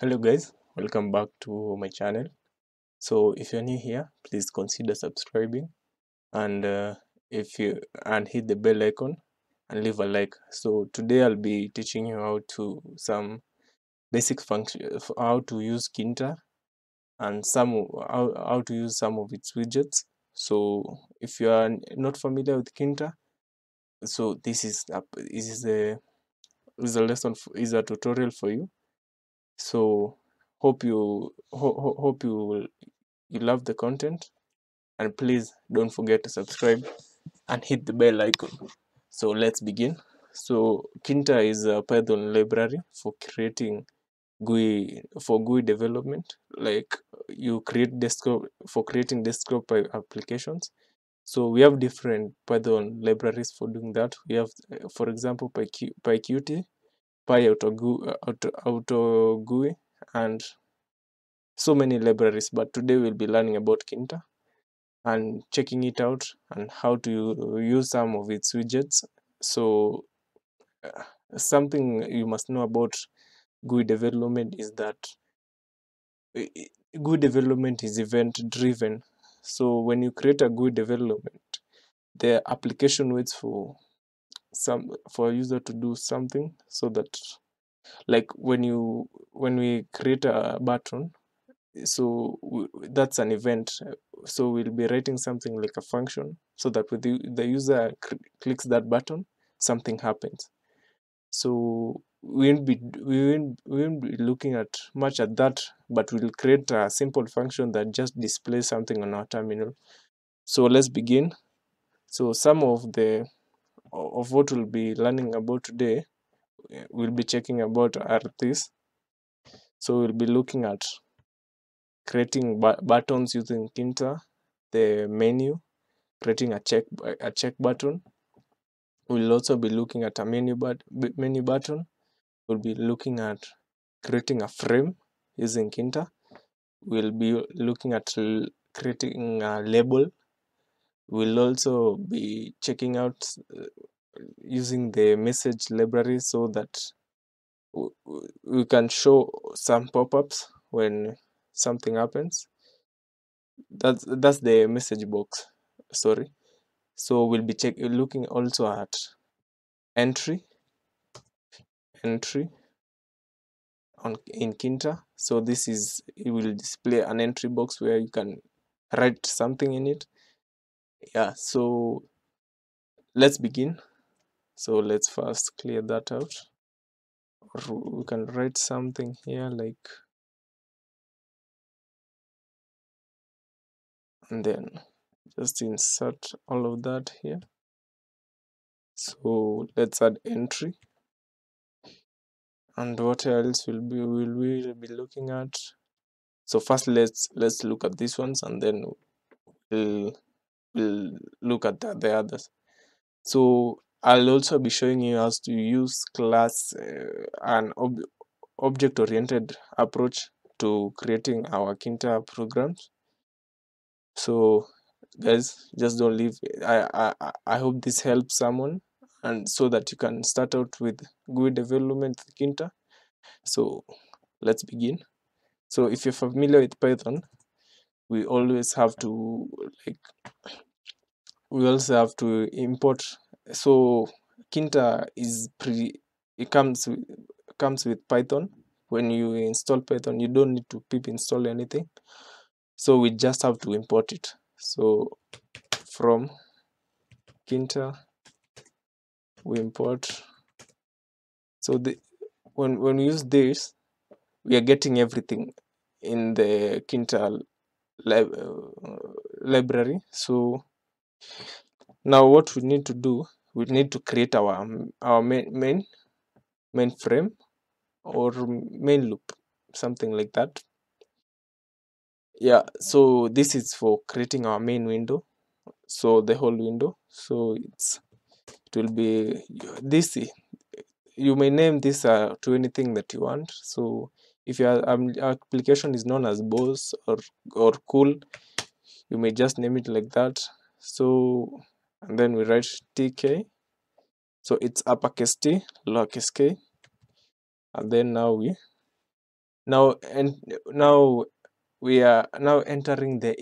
hello guys. Welcome back to my channel. So if you're new here please consider subscribing. And uh, if you and hit the bell icon and leave a like. So today i'll be teaching you how to some basic function how to use kinta and some how, how to use some of its widgets. So if you are not familiar with kinta so this is a, this is a is a lesson is a tutorial for you so hope you ho- ho- hope you will you love the content. And please don't forget to subscribe and hit the bell icon. So let's begin. So kinta is a python library for creating GUI for GUI development. Like you create desktop for creating desktop applications. So we have different python libraries for doing that. We have for example PyQ, pyqt pyauto auto, auto GUI and so many libraries but today we'll be learning about kinta and checking it out and how to use some of its widgets. So uh, something you must know about GUI development is that GUI development is event driven so when you create a GUI development the application waits for some for a user to do something so that like when you when we create a button so w- that's an event so we'll be writing something like a function so that when the, the user cl- clicks that button something happens. So we won't be we won't, we won't be looking at much at that but we'll create a simple function that just displays something on our terminal. So let's begin. So some of the of what we'll be learning about today uh, we'll be checking about are this so we'll be looking at creating bu- buttons using Kinta, the menu, creating a check a check button. We'll also be looking at a menu but menu button. We'll be looking at creating a frame using Kinta. We'll be looking at creating a label. We'll also be checking out uh, using the message library so that we can show some pop-ups when something happens. That's that's the message box. Sorry. So we'll be check looking also at entry, entry on in Kinta. So this is it will display an entry box where you can write something in it. Yeah, so let's begin. So let's first clear that out. We can write something here like and then just insert all of that here. So let's add entry. And what else will be will we be looking at? So first let's let's look at these ones and then we'll look at the, the others. So I'll also be showing you how to use class uh, and ob- object-oriented approach to creating our Kinta programs. So guys, just don't leave. I I I hope this helps someone and so that you can start out with GUI development Kinta. So let's begin. So if you're familiar with Python, we always have to like we also have to import. So kinta is pre it comes with, comes with python. When you install python you don't need to pip install anything. So we just have to import it. So from kinta we import. So the when when we use this we are getting everything in the kinta uh, library. So now what we need to do we need to create our our main main main frame or main loop something like that. Yeah so this is for creating our main window. So the whole window. So it's it will be this you may name this uh, to anything that you want. So if your um, application is known as boss or or cool you may just name it like that so and then we write tk so it's uppercase t lowercase k. And then now we now and now we are now entering the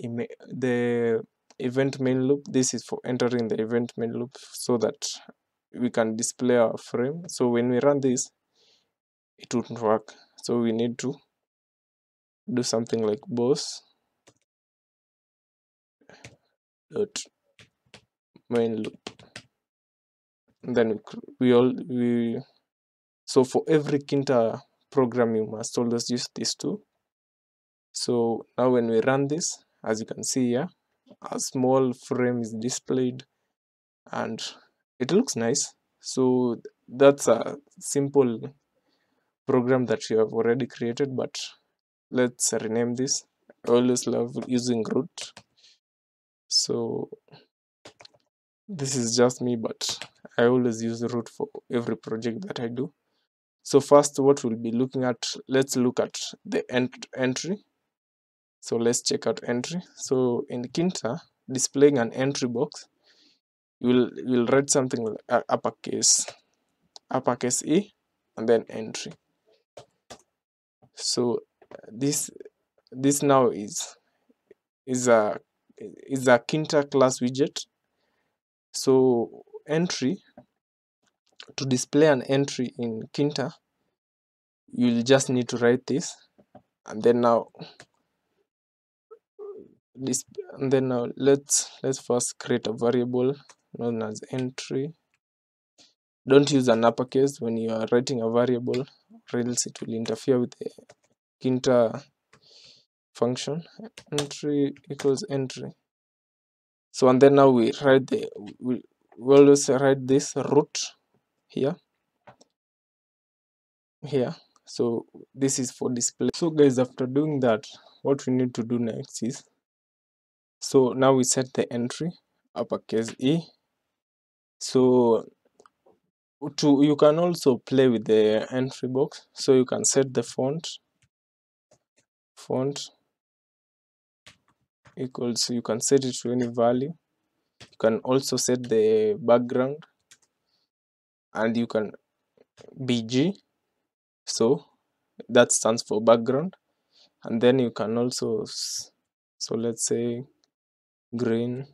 the event main loop. This is for entering the event main loop so that we can display our frame. So when we run this it wouldn't work. So we need to do something like boss dot main loop. Then we, all we so for every kinter program you must always use these two. So now when we run this as you can see here a small frame is displayed and it looks nice. So that's a simple program that you have already created but let's rename this. I always love using root so this is just me but i always use root for every project that i do. So first what we'll be looking at let's look at the ent- entry. So let's check out entry. So in kinter displaying an entry box you will you will write something like uppercase uppercase e and then entry. So this this now is is a is a kinter class widget. So entry to display an entry in kinter you'll just need to write this and then now this and then now let's let's first create a variable known as entry. Don't use an uppercase. When you are writing a variable or else it will interfere with the kinter function entry equals entry. So and then now we write the we, we always write this root here. Here. So this is for display. So guys after doing that what we need to do next is so now we set the entry uppercase e. So to you can also play with the entry box. So you can set the font font equals you can set it to any value. You can also set the background and you can bg so that stands for background. And then you can also so let's say green.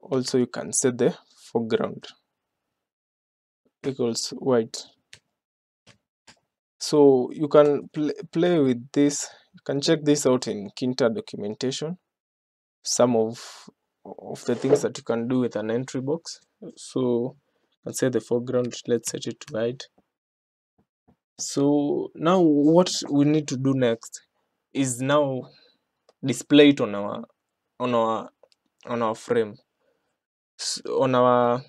Also you can set the foreground. Equals white. So you can pl- play with this can check this out in kinter documentation. Some of of the things that you can do with an entry box. So let's say the foreground let's set it to white so now what we need to do next is now display it on our on our on our frame. S- on our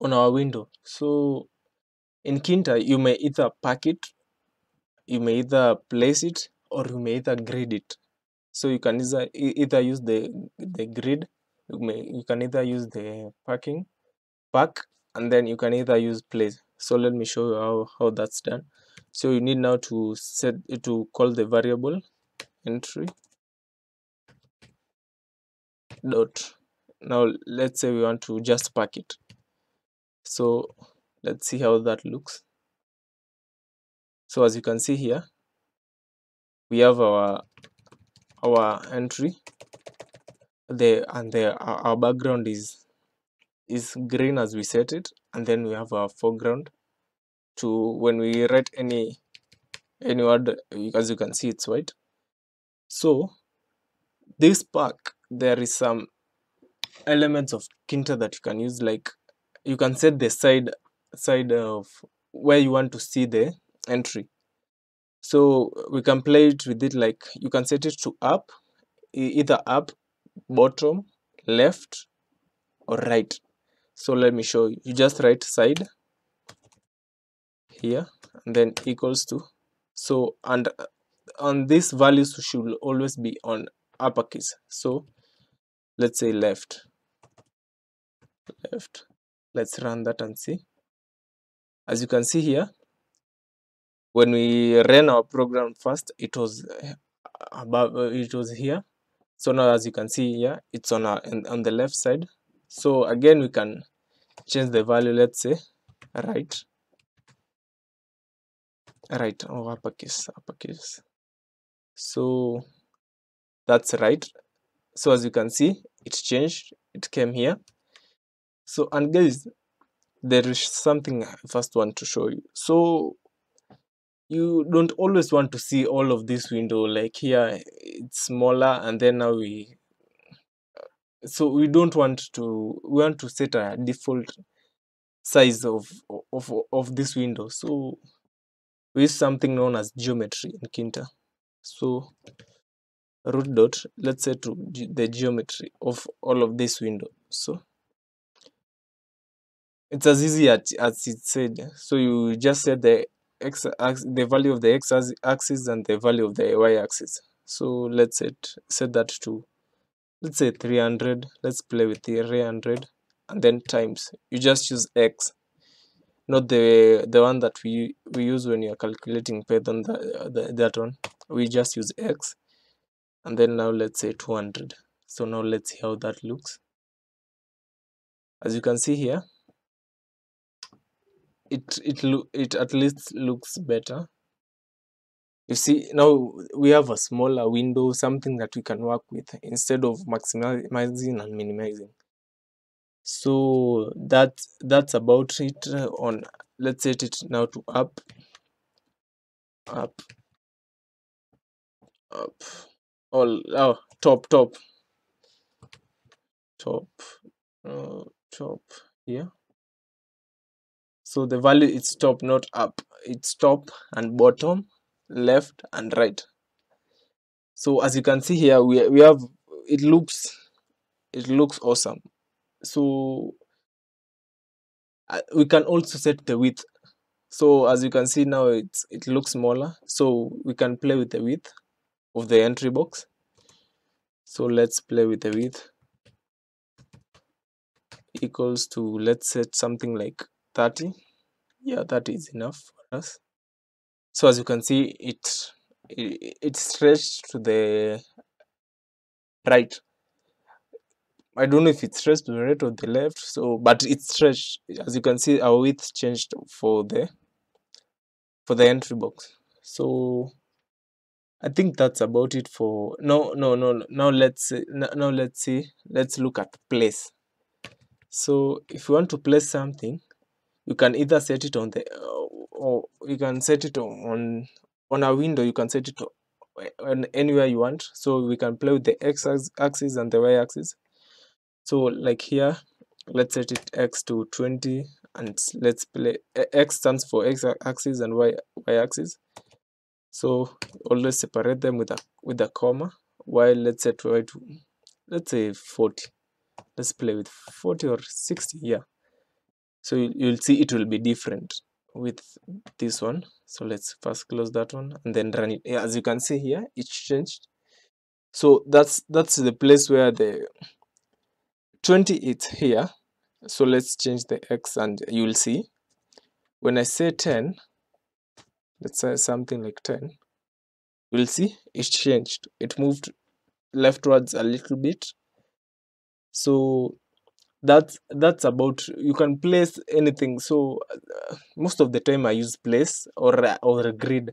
on our window. So in kinter you may either pack it you may either place it or you may either grid it. So you can either either use the the grid you may you can either use the packing pack and then you can either use place. So let me show you how, how that's done. So you need now to set to call the variable entry dot. Now let's say we want to just pack it. So let's see how that looks so as you can see here we have our our entry. The and the our, background is is green as we set it. And then we have our foreground. To when we write any any word as you can see it's white. So this pack there is some elements of kinter that you can use. Like you can set the side side of where you want to see the entry. So we can play it with it like you can set it to up either up bottom left or right. So let me show you. You just write side here and then equals to so and uh, on these values should always be on uppercase. So let's say left. Left. Let's run that and see. As you can see here when we ran our program first it was uh, above uh, it was here. So now as you can see here it's on our on the left side. So again we can change the value let's say right right or uppercase uppercase so that's right. So as you can see it changed it came here. So and guys there is something I first want to show you. So you don't always want to see all of this window like here it's smaller and then now we so we don't want to we want to set a default size of of of this window. So we use something known as geometry in Kinter so root dot let's say to the geometry of all of this window. So it's as easy as, as it said. So you just set the x the value of the x axis and the value of the y axis. So let's set set that to let's say 300 let's play with the 300 and then times. You just use x not the the one that we we use when you're calculating python the, the, that one. We just use x and then now let's say 200 so now let's see how that looks. As you can see here it it look it at least looks better. You see now we have a smaller window something that we can work with instead of maximizing and minimizing. So that that's about it uh, on let's set it now to up. Up. Up. All oh top top. Top. Uh, top. Here so the value is top not up. It's top and bottom left and right. So as you can see here we, we have it looks it looks awesome. So uh, we can also set the width. So as you can see now it's it looks smaller. So we can play with the width of the entry box. So let's play with the width equals to let's set something like 30 yeah that is enough for us. So as you can see it it, it stretched to the right. I don't know if it's stretched to the right or the left so but it's stretched. As you can see our width changed for the for the entry box. So i think that's about it for no no no no, now let's now let's see let's look at place. So if you want to place something you can either set it on the uh, or you can set it on on a window you can set it o- on anywhere you want. So we can play with the x axis and the y axis. So like here let's set it x to 20 and let's play eh, x stands for x axis and y y axis. So always separate them with a with a comma while let's set y to let's say 40 let's play with 40 or 60 yeah so you- you'll see it will be different with this one. So let's first close that one and then run it. As you can see here it's changed. So that's that's the place where the 20 is here. So let's change the x and you'll see. When i say 10 let's say something like 10 you'll see it changed. It moved leftwards a little bit. So that's that's about you can place anything. So uh, most of the time i use place or or grid.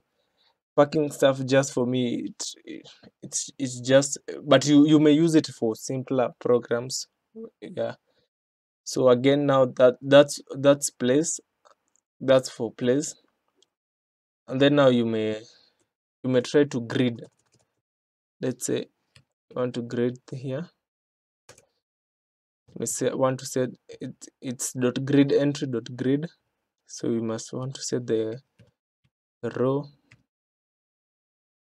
Packing stuff just for me it, it it's it's just but you you may use it for simpler programs. Yeah. So again now that that's that's place. That's for place. And then now you may you may try to grid. Let's say you want to grid here we say want to set it it's dot grid entry dot grid. So we must want to set the row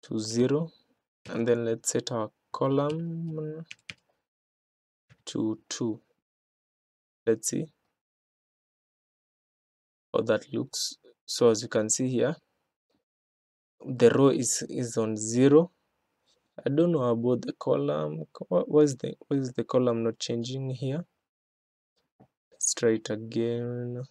to zero and then let's set our column to two. Let's see how that looks. So as you can see here the row is is on zero i don't know about the column. Co- wha- what's the why is the column not changing here? Let's try it again.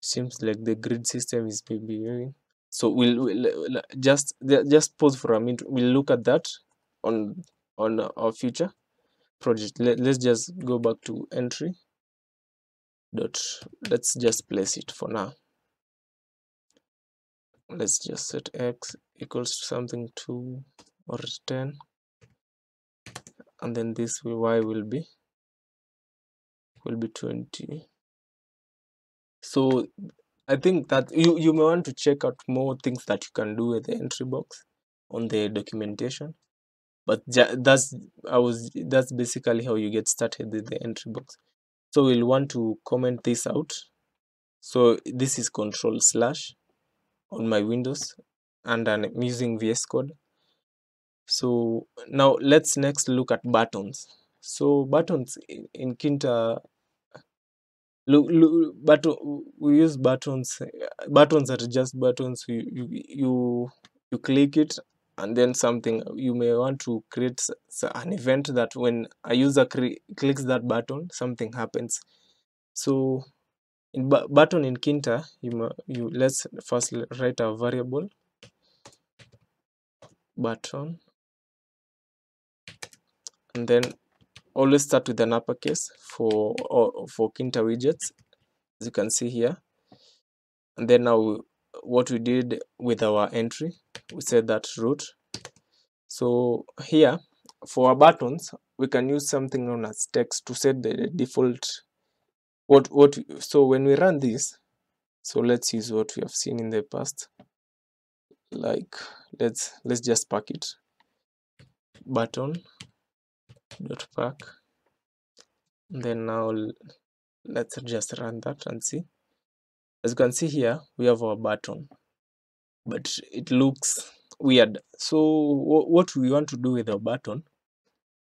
Seems like the grid system is misbehaving so we'll, we'll just just pause for a minute. We'll look at that on on our future project. Let, let's just go back to entry dot let's just place it for now let's just set x equals to something 2 or 10 and then this y will be will be 20 so i think that you you may want to check out more things that you can do with the entry box on the documentation. But that's i was that's basically how you get started with the entry box. So we'll want to comment this out. So this is control slash on my windows and i'm using vs code. So now let's next look at buttons. So buttons in, in kinta look, look button we use buttons buttons are just buttons. You you you, you click it and then something you may want to create an event that when a user clicks that button something happens. So in button in kinta you you let's first write a variable. Button. And then always start with an uppercase for or for kinta widgets as you can see here. And then now what we did with our entry we said that root. So here for our buttons we can use something known as text to set the default what what so when we run this so let's use what we have seen in the past. Like let's let's just pack it. Button dot pack. Then now let's just run that and see. As you can see here we have our button but it looks weird. So what we want to do with our button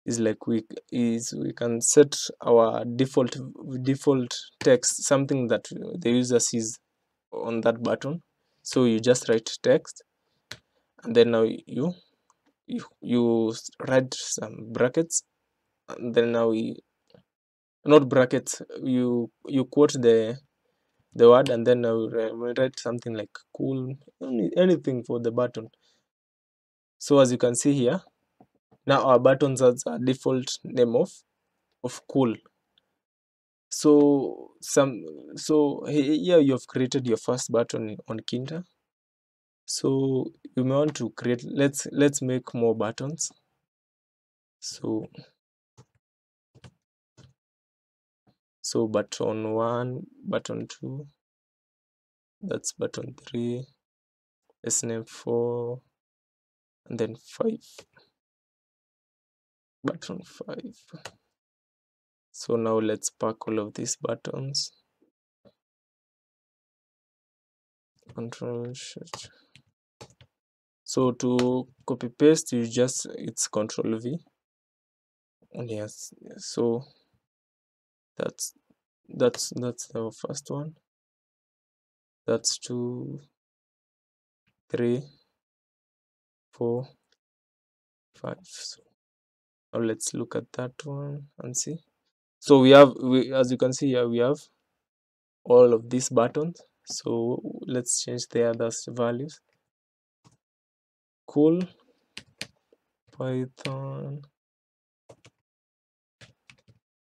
is like we is we can set our default default text something that the user sees on that button. So you just write text and then now you you, you write some brackets and then now we not brackets you you quote the the word and then now we write something like cool anything for the button. So as you can see here now our buttons has a default name of of cool. So some so here you have created your first button on kinta so you may want to create let's let's make more buttons. So so button one button two that's button three let's name four and then five button five. So now let's pack all of these buttons. Control shift. So to copy paste you just it's control v. Yes so that's that's that's the first one. That's two three four five so now let's look at that one and see. So we have we as you can see here we have all of these buttons. So let's change the others values. Cool. Python.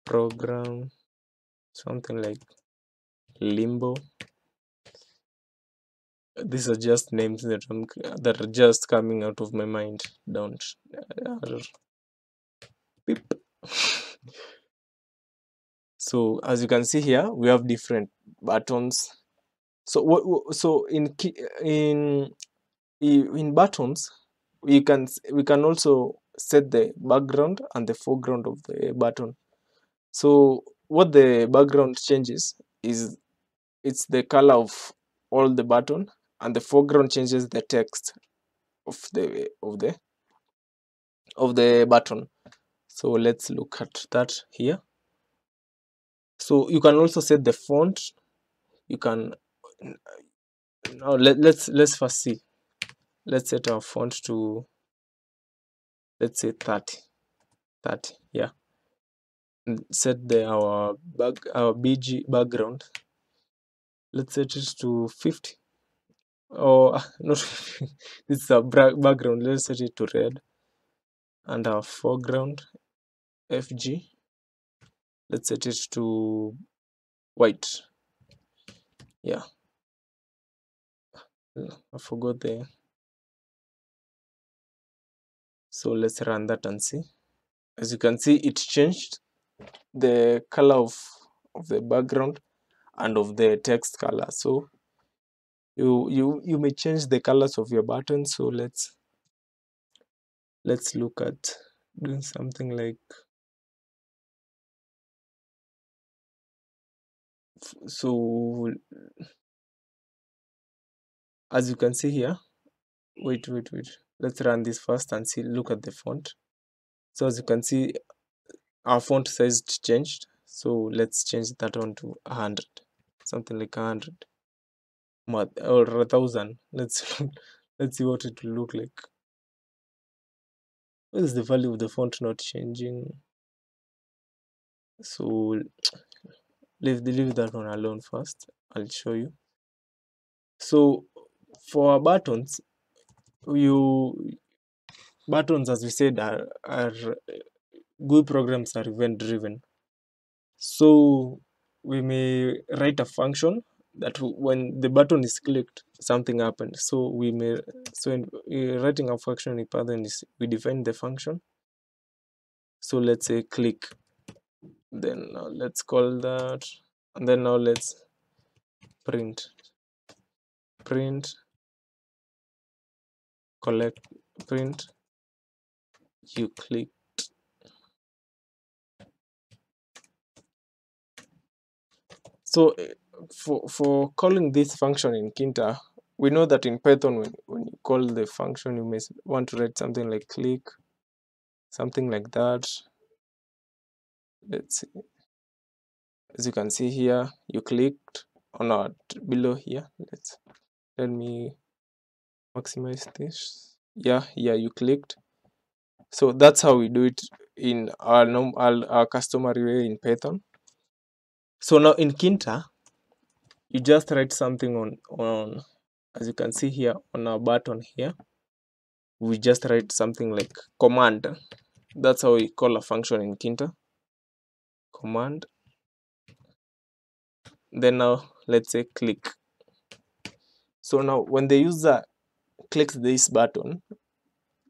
Program. Something like limbo. These are just names that I'm, that are just coming out of my mind. Don't uh, beep. So as you can see here we have different buttons. So what so in in in buttons we can we can also set the background and the foreground of the button. So what the background changes is it's the color of all the button and the foreground changes the text of the of the of the button. So let's look at that here so you can also set the font. You can now let, let's let's first see. Let's set our font to let's say 30 30 yeah. And set the our our bg background. Let's set it to 50 or not this is a background. Let's set it to red. And our foreground fg let's set it to white. Yeah. I forgot the so let's run that and see. As you can see it changed the color of of the background and of the text color. So you you you may change the colors of your buttons so let's let's look at doing something like so as you can see here wait wait wait. Let's run this first and see look at the font. So as you can see our font size changed. So let's change that one to 100 something like 100 or a thousand. Let's let's see what it will look like. What is the value of the font not changing? So leave leave that one alone first. I'll show you. So for our buttons you buttons as we said are, are GUI programs are event driven. So we may write a function that when the button is clicked something happens. So we may so in uh, writing a function in python is we define the function. So let's say click then now let's call that and then now let's print. Print. Collect. Print. You clicked so eh, for for calling this function in Kinter, we know that in Python when, when you call the function you may want to write something like click, something like that. Let's see. As you can see here, you clicked on our below here. Let's let me maximize this. Yeah, yeah, you clicked. So that's how we do it in our normal our customary way in Python. So now in Kinter, you just write something on on as you can see here on our button here we just write something like command that's how we call a function in Kinter command. Then now let's say click. So now when the user clicks this button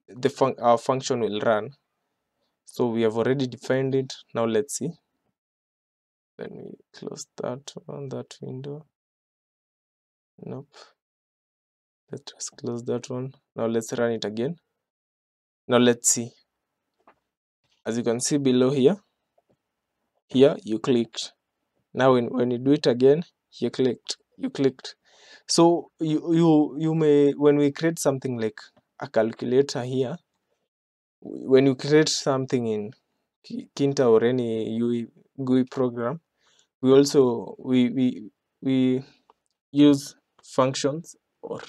the fun our function will run. So we have already defined it. Now let's see. Let me close that on that window. Nope. Let's close that one. Now let's run it again. Now let's see. As you can see below here here you clicked. Now when, when you do it again you clicked you clicked. So you you you may when we create something like a calculator here when you create something in kinta or any UI GUI program we also we we we use functions or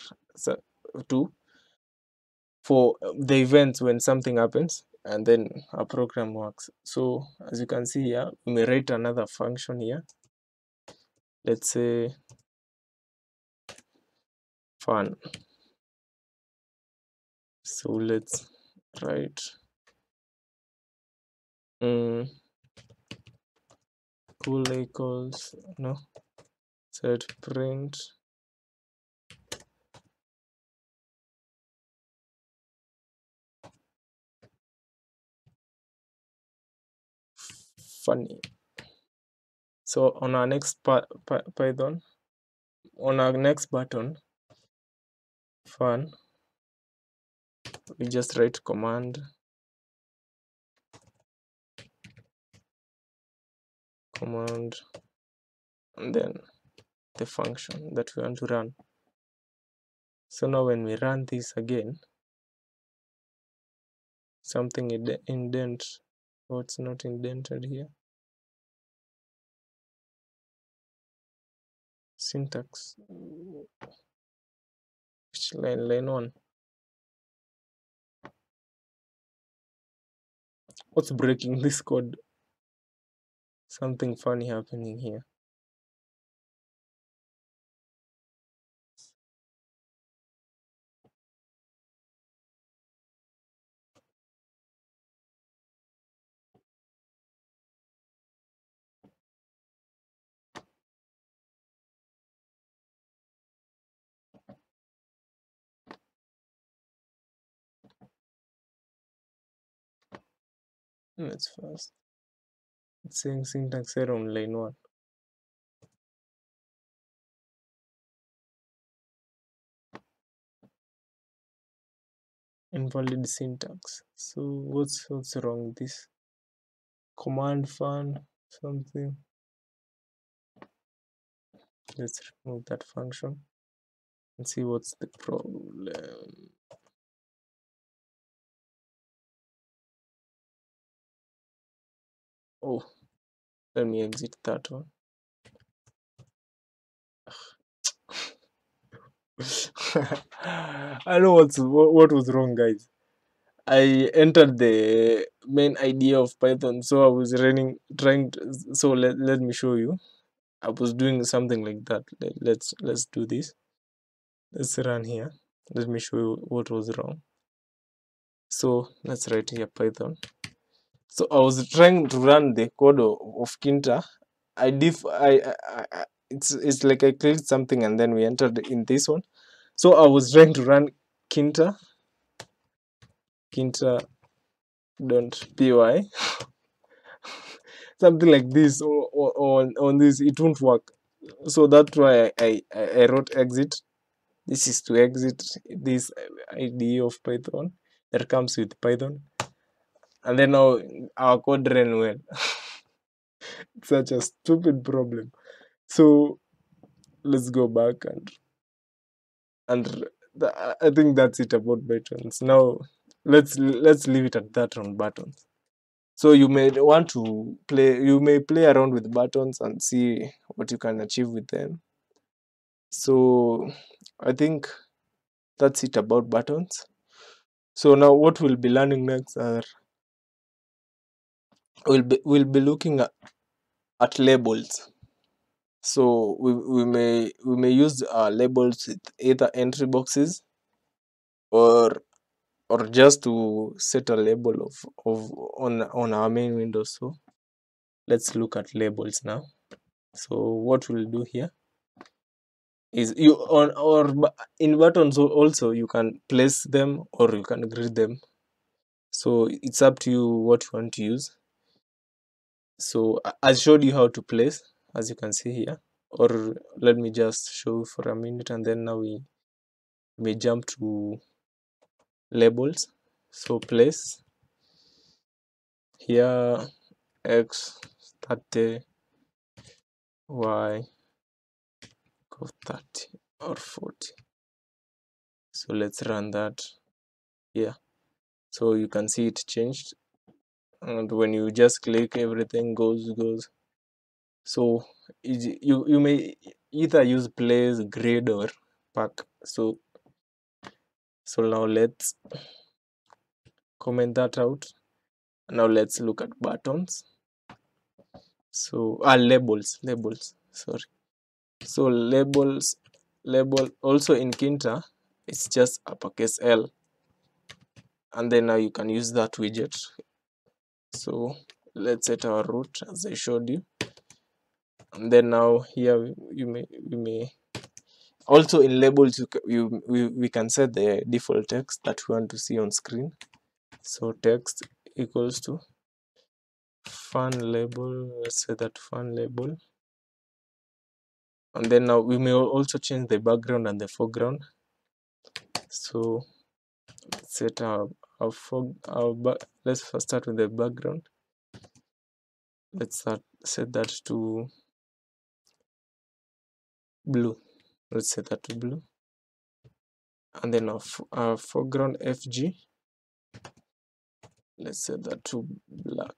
to for the events when something happens and then our program works. So as you can see here we may write another function here. Let's say fun. So let's write um, cool equals no set print funny. So on our next python on our next button fun we just write command. Command and then the function that we want to run. So now when we run this again something indent what's not indented here syntax. Which line line one. What's breaking this code? Something funny happening here Hmm, let's first it's saying syntax error on line 1 invalid syntax. So what's what's wrong with this? Command fun something. Let's remove that function and see what's the problem oh let me exit that one. I know what's what, was wrong guys. I entered the main idea of Python so I was running trying to, so let, let me show you. I was doing something like that. Let, let's let's do this. Let's run here. Let me show you what was wrong. So let's write here Python so I was trying to run the code of, Kinta. I diff I, I, I it's it's like I clicked something and then we entered in this one. So I was trying to run Kinta. Kinta don't py. Something like this or, on on this. It won't work. So that's why I, I I wrote exit. This is to exit this IDE of Python that comes with Python and then now our code ran well. Such a stupid problem. So let's go back and and I think that's it about buttons. Now let's let's leave it at that on buttons. So you may want to play you may play around with buttons and see what you can achieve with them. So i think that's it about buttons. So now what we'll be learning next are we'll be we'll be looking at, at labels. So we, we may we may use uh, labels with either entry boxes or or just to set a label of of on on our main window so let's look at labels now. So what we'll do here is you on or in buttons also you can place them or you can grid them. So it's up to you what you want to use so i showed you how to place as you can see here. Or let me just show for a minute and then now we may jump to labels. So place here x 30 y go 30 or 40 so let's run that here. So you can see it changed and when you just click everything goes goes. So you you may either use place grid or pack so so now let's comment that out. Now let's look at buttons. So ah labels labels sorry. So labels label also in kinta it's just uppercase l. And then now you can use that widget so let's set our root as i showed you. And then now here you may you may also in labels you, you we, we can set the default text that we want to see on screen. So text equals to fun label let's say that fun label. And then now we may also change the background and the foreground. So set our our, fog, our let's first start with the background. Let's start, set that to blue. Let's set that to blue. And then our, our foreground fg let's set that to black.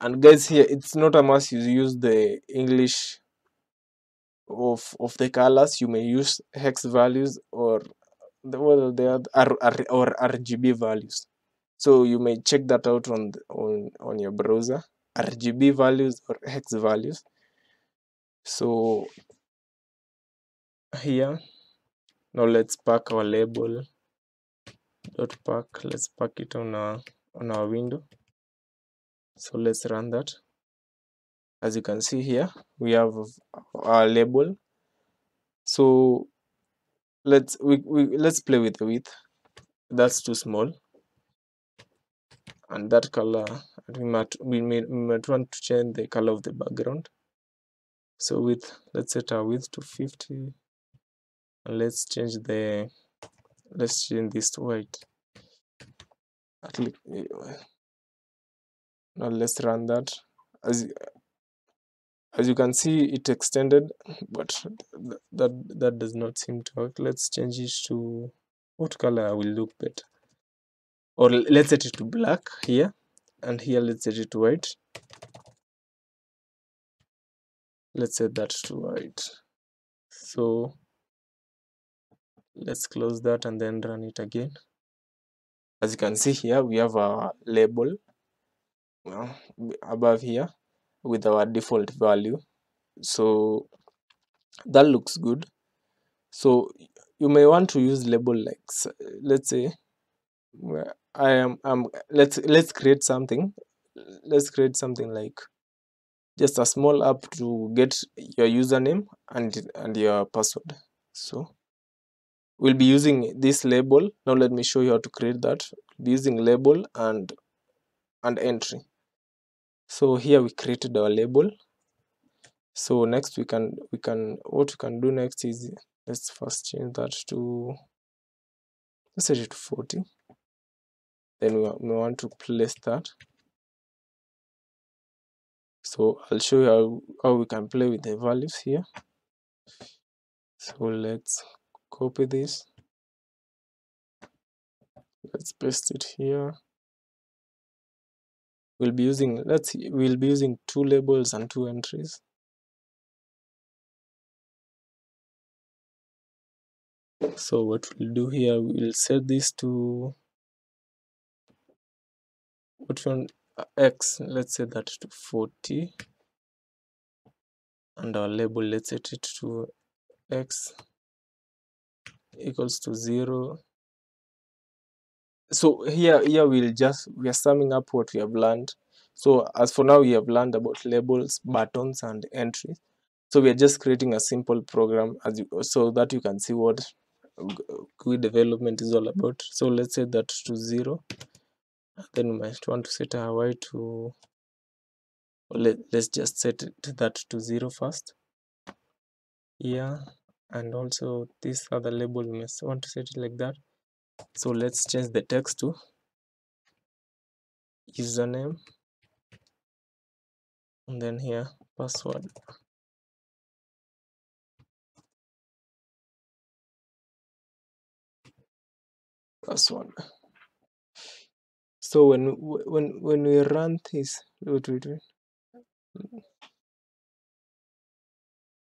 And guys here it's not a must. You use the english of of the colors. You may use hex values or the well they are R, R, or rgb values. So you may check that out on the, on on your browser. Rgb values or hex values. So here now let's pack our label. Dot pack let's pack it on our on our window. So let's run that. As you can see here we have our label. So let's we, we let's play with the width that's too small. And that color we might we may, we might want to change the color of the background. So with let's set our width to 50 and let's change the let's change this to white. At least eh, now let's run that. As as you can see it extended but th that that does not seem to work. Let's change it to what color will look better. Or let's set it to black here and here let's set it to white. Let's set that to white. So let's close that and then run it again. As you can see here we have a label well, above here with our default value. So that looks good. So you may want to use label like let's say i am um let's let's create something. Let's create something like just a small app to get your username and and your password. So we'll be using this label. Now let me show you how to create that. We'll be using label and and entry so here we created our label. So next we can we can what we can do next is let's first change that to let's set it to 40 then we, we want to place that. So i'll show you how, how we can play with the values here. So let's copy this. Let's paste it here we'll be using let's we'll be using two labels and two entries. So what we'll do here we'll set this to what one uh, x let's set that to 40 and our label let's set it to x equals to 0 so here here we'll just we are summing up what we have learned. So as for now we have learned about labels buttons and entries. So we are just creating a simple program as you so that you can see what uh, GUI development is all about. So let's set that to zero. Then we might want to set our y to let, let's just set it, that to zero first. Yeah and also this other label we must want to set it like that so let's change the text to username and then here password. Password. So when when when we run this wait wait wait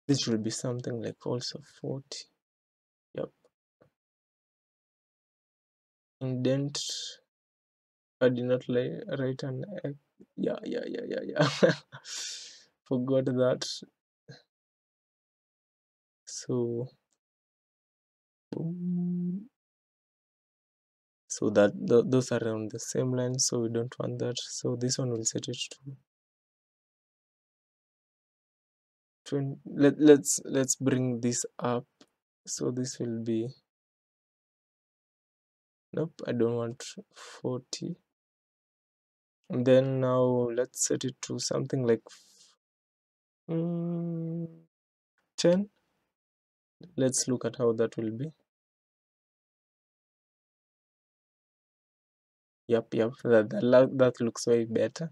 this will be something like also 40 indent i did not like write an yeah yeah yeah yeah yeah. Forgot that. So so that th those are on the same line so we don't want that. So this one will set it to 20 let, let's let's bring this up. So this will be nope i don't want 40 and then now let's set it to something like mm, 10 let's look at how that will be. Yep yep that that, that looks way better.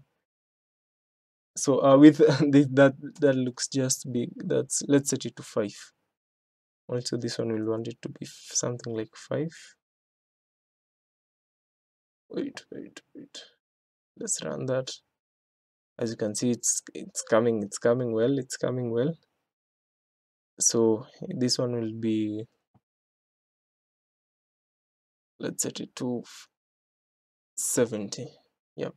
So uh, with this that that looks just big that's let's set it to 5 also this one will want it to be something like 5 wait wait wait. Let's run that. As you can see it's it's coming it's coming well it's coming well. So this one will be let's set it to 70 yep.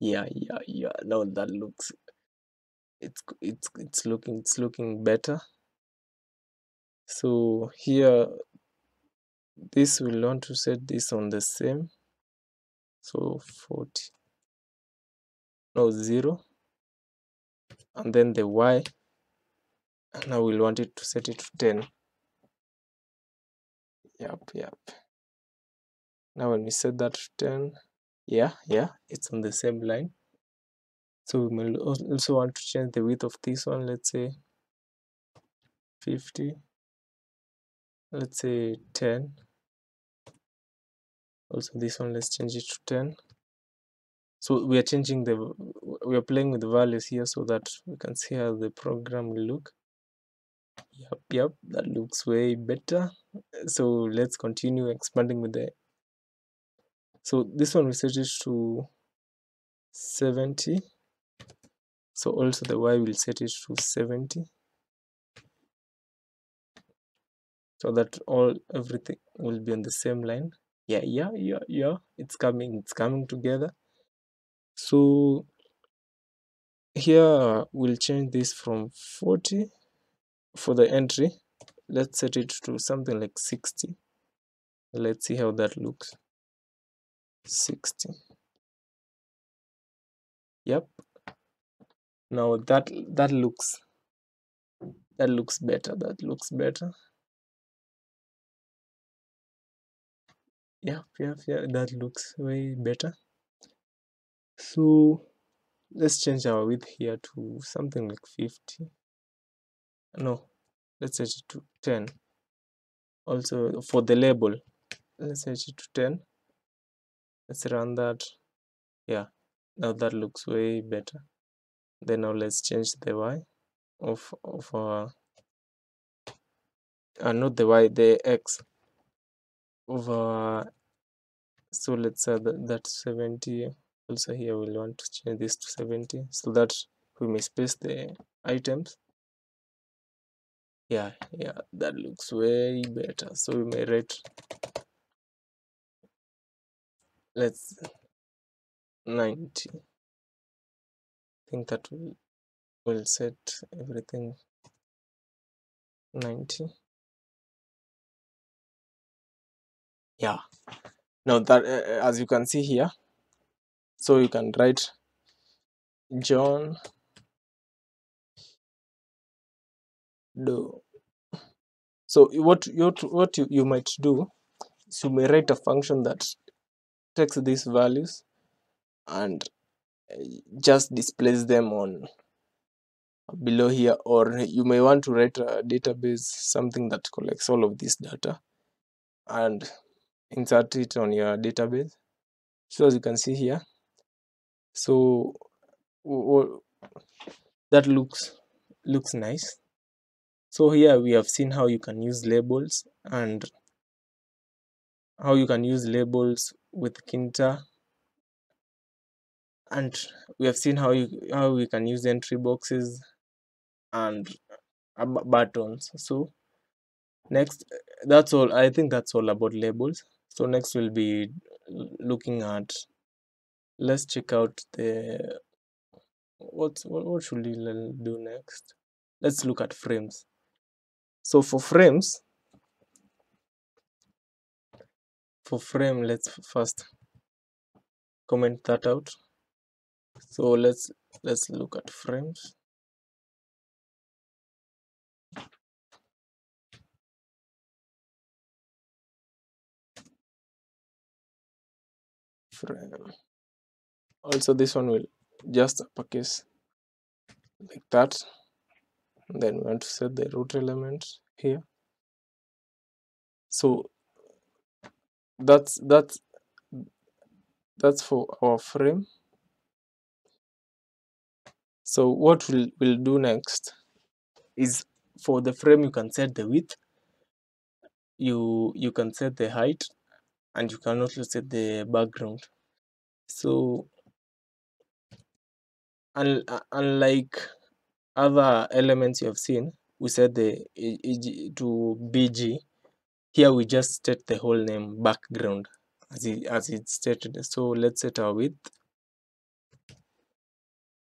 Yeah yeah yeah. Now that looks it's it's it's looking it's looking better. So here this will want to set this on the same. So 40 no 0 and then the y. And I will want it to set it to 10 yep yep. Now when we set that to 10 yeah yeah it's on the same line. So we will also want to change the width of this one let's say 50 let's say 10 also this one let's change it to 10 so we are changing the we are playing with the values here so that we can see how the program will look. Yep yep that looks way better. So let's continue expanding with the so this one we set it to 70 so also the y will set it to 70 so that all everything will be on the same line yeah yeah yeah yeah. It's coming it's coming together. So here we'll change this from 40 for the entry. Let's set it to something like 60 let's see how that looks. 60 yep. Now that that looks that looks better that looks better yeah yeah yeah that looks way better. So let's change our width here to something like 50 no let's set it to 10 also for the label let's set it to 10 let's run that. Yeah now that looks way better. Then now let's change the y of of our uh, not the y the x our so let's say that, that 70 also here we'll want to change this to 70 so that we may space the items. Yeah yeah that looks way better. So we may write let's 90 I think that will will set everything 90 yeah. Now that uh, as you can see here so you can write John Doe. So what you what you, you might do is you may write a function that takes these values and uh, just displays them on below here or you may want to write a database something that collects all of this data and insert it on your database. So as you can see here so that looks looks nice. So here we have seen how you can use labels and how you can use labels with Tkinter and we have seen how you how we can use entry boxes and buttons. So next that's all i think that's all about labels so next we'll be looking at let's check out the what's what, what should we do next? Let's look at frames. So for frames for frame let's first comment that out. So let's let's look at frames also this one will just uppercase like that. Then we want to set the root element here. So that's that's that's for our frame. So what we'll, we'll do next is for the frame you can set the width. You you can set the height and you cannot also set the background. So un unlike other elements you have seen we set the EG to bg here we just state the whole name background as it, as it's stated. So let's set our width.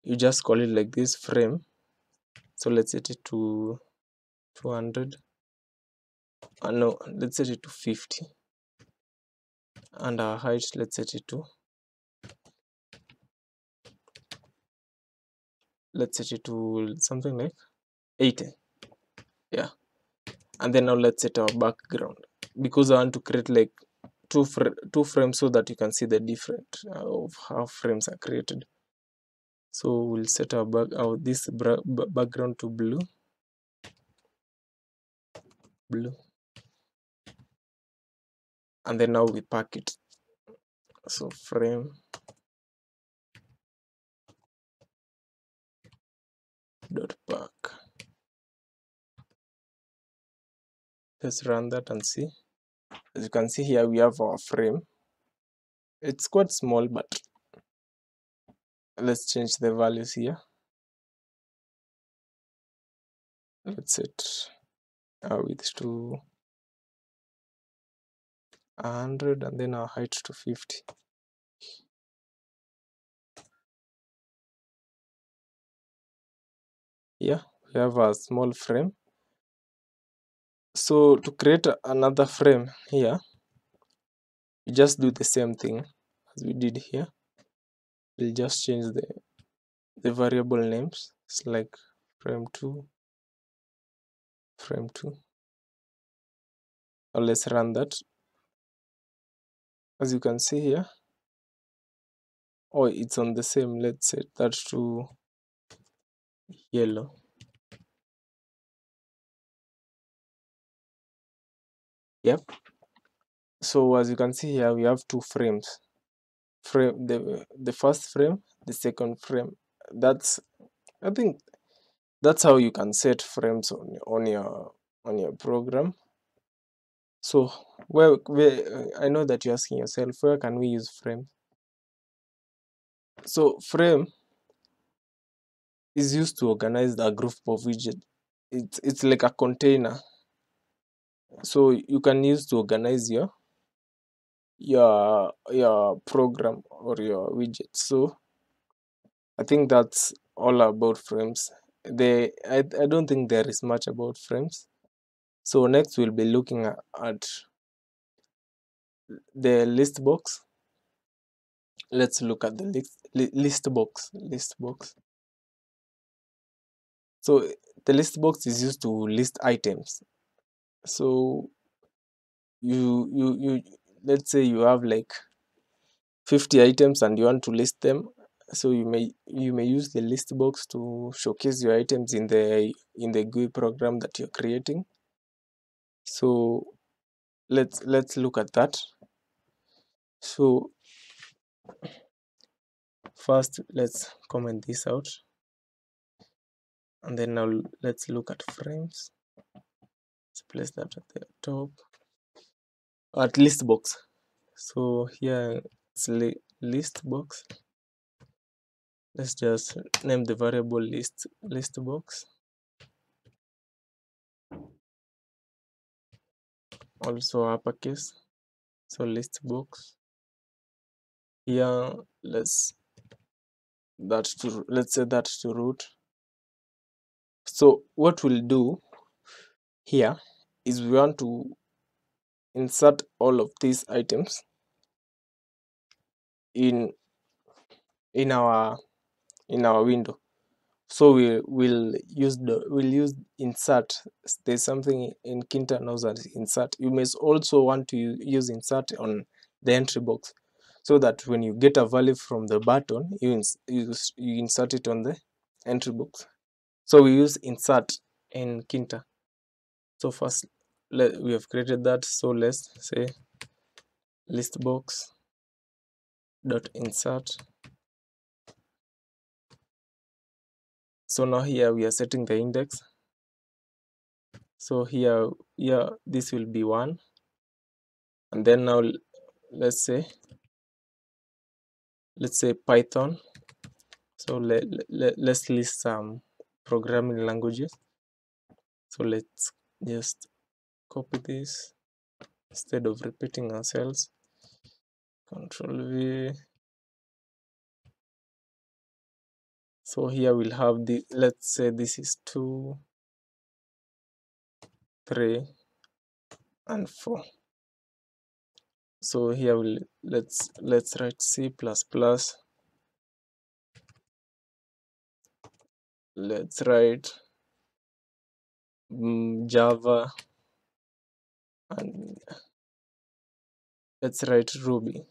You just call it like this frame. So let's set it to 200 uh, no let's set it to 50 and our height let's set it to let's set it to something like 80 yeah. And then now let's set our background. Because I want to create like two fr two frames so that you can see the different uh, of how frames are created. So we'll set our back our this background to blue. Blue and then now we pack it. So frame. Dot pack. Let's run that and see. As you can see here we have our frame. It's quite small but let's change the values here. Let's set uh, our width to 100 and then our height to 50 yeah we have a small frame. So to create another frame here you just do the same thing as we did here. We'll just change the the variable names. It's like frame 2 frame 2 now let's run that as you can see here oh it's on the same let's set that to yellow. Yep. So as you can see here we have two frames. Frame the the first frame the second frame that's i think that's how you can set frames on on your on your program so where where i know that you're asking yourself where can we use frame? So frame is used to organize a group of widget. It's it's like a container. So you can use to organize your your your program or your widget. So i think that's all about frames. They I, I don't think there is much about frames so next we'll be looking at, the list box. Let's look at the list list box list box. So the list box is used to list items. So you you you let's say you have like 50 items and you want to list them. So you may you may use the list box to showcase your items in the in the GUI program that you're creating so let's let's look at that. So first let's comment this out. And then now let's look at frames. Let's place that at the top. At list box. So here it's li list box. Let's just name the variable list list box also uppercase so list box here let's that to let's say that to root. So what we'll do here is we want to insert all of these items in in our in our window so we will use the we'll use insert. There's something in Tkinter knows as insert. You may also want to use insert on the entry box so that when you get a value from the button you, ins you, you insert it on the entry box. So we use insert in Tkinter so first let we have created that. So let's say list box dot insert so now here we are setting the index. So here here this will be one. And then now let's say let's say python. So let, let, let's list some programming languages. So let's just copy this instead of repeating ourselves. Control v so here we'll have the let's say this is two three and four. So here we'll let's let's write c plus plus. Let's write um, java and let's write ruby.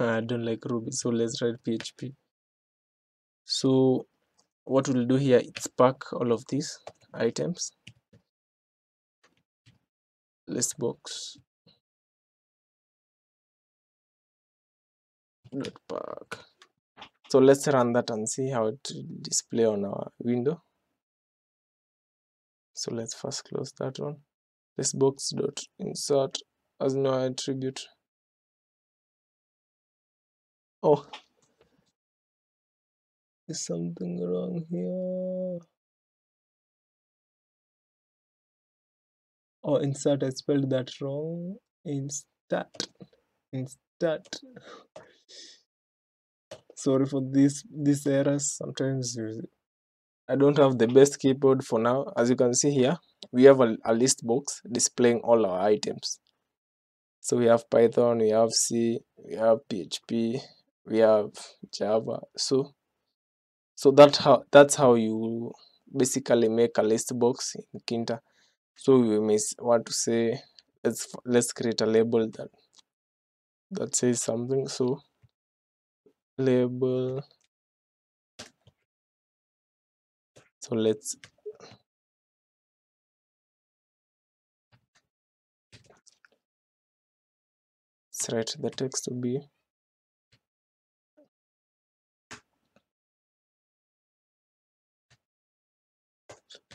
I don't like ruby so let's write php so what we'll do here is pack all of these items. List box. Dot pack. So let's run that and see how it display on our window. So let's first close that one. This box dot insert as no attribute. Oh there's something wrong here oh insert i spelled that wrong instat instat sorry for this these errors sometimes I don't have the best keyboard for now. As you can see here, we have a, a list box displaying all our items. So we have Python, we have C, we have PHP, we have Java. So so that how that's how you basically make a list box in Tkinter. So you may want to say let's let's create a label that that says something. So label so let's let's write the text to be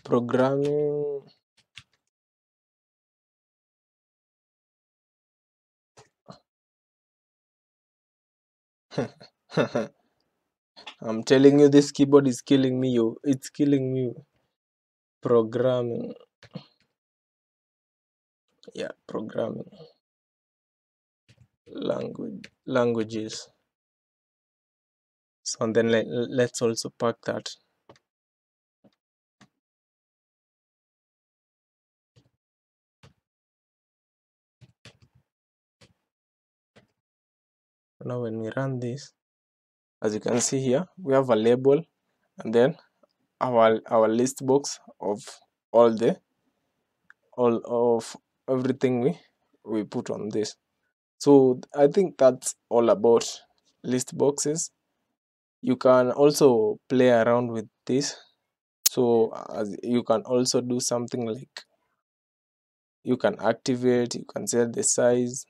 programming I'm telling you this keyboard is killing me you it's killing me. Programming. Yeah programming. Language languages. So and then let, let's also pack that now when we run this as you can see here we have a label and then our our list box of all the all of everything we we put on this. So i think that's all about list boxes. You can also play around with this. So as you can also do something like you can activate you can set the size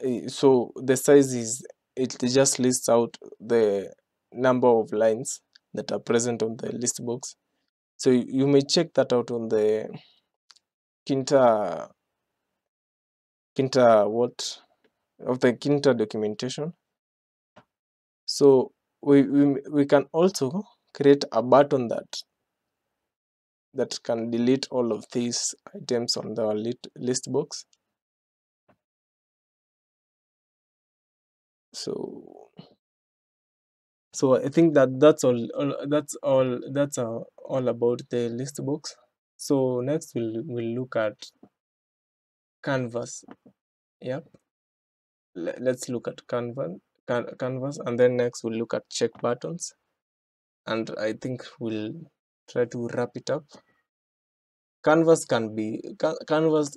Eh, so the size is it just lists out the number of lines that are present on the list box. So you, may check that out on the Tkinter Tkinter what of the Tkinter documentation. So we, we we can also create a button that that can delete all of these items on the list box so so i think that that's all, all that's all that's uh, all about the list box. So next we'll we'll look at canvas. Yep. Le- let's look at canvas can, canvas and then next we'll look at check buttons. And i think we'll try to wrap it up canvas can be ca- canvas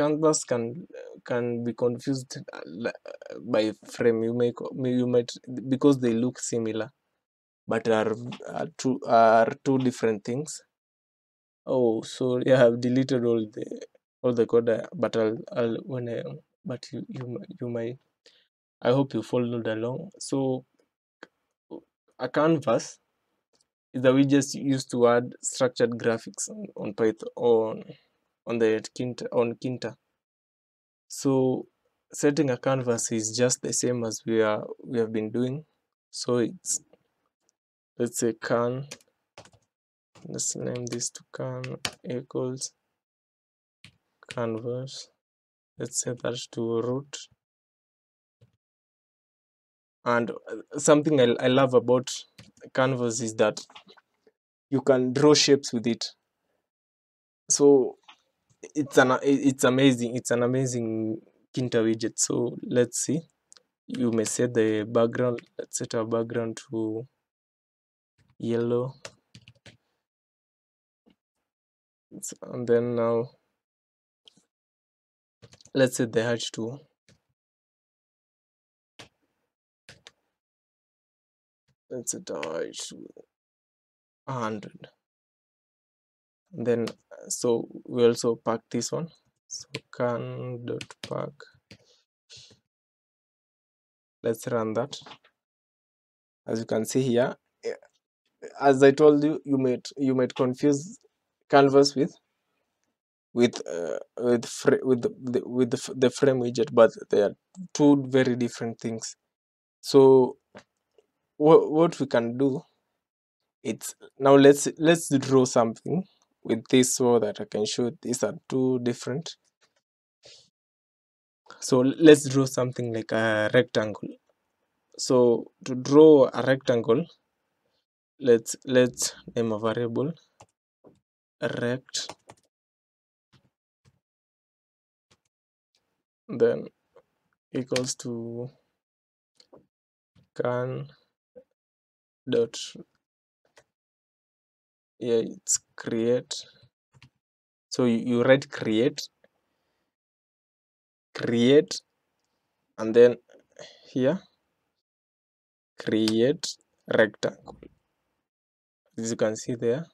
canvas can can be confused uh, by frame. You co- you might because they look similar but are, are two are two different things. Oh so yeah i've deleted all the all the code uh, but i'll, I'll when i but you you you might i hope you followed along. So a canvas is that we just used to add structured graphics on, on Python on on the Tkinter on Tkinter. So setting a canvas is just the same as we are we have been doing. So it's let's say can let's name this to can equals canvas. Let's set that to root. And uh, something I, I love about canvas is that you can draw shapes with it. So it's an it's amazing it's an amazing Tkinter widget. So let's see. You may set the background let's set our background to yellow. And then now let's set the height to let's to 100 and then uh, so we also pack this one. So can dot pack. Let's run that. As you can see here eh, as i told you you might you might confuse canvas with with uh, with with the, with the, the frame widget but they are two very different things. So what what we can do it's now let's let's draw something with this so that i can show. These are two different. So let's draw something like a rectangle. So to draw a rectangle let's let's name a variable rect then equals to can dot yeah it's create. So you, you write create create and then here create rectangle. As you can see there.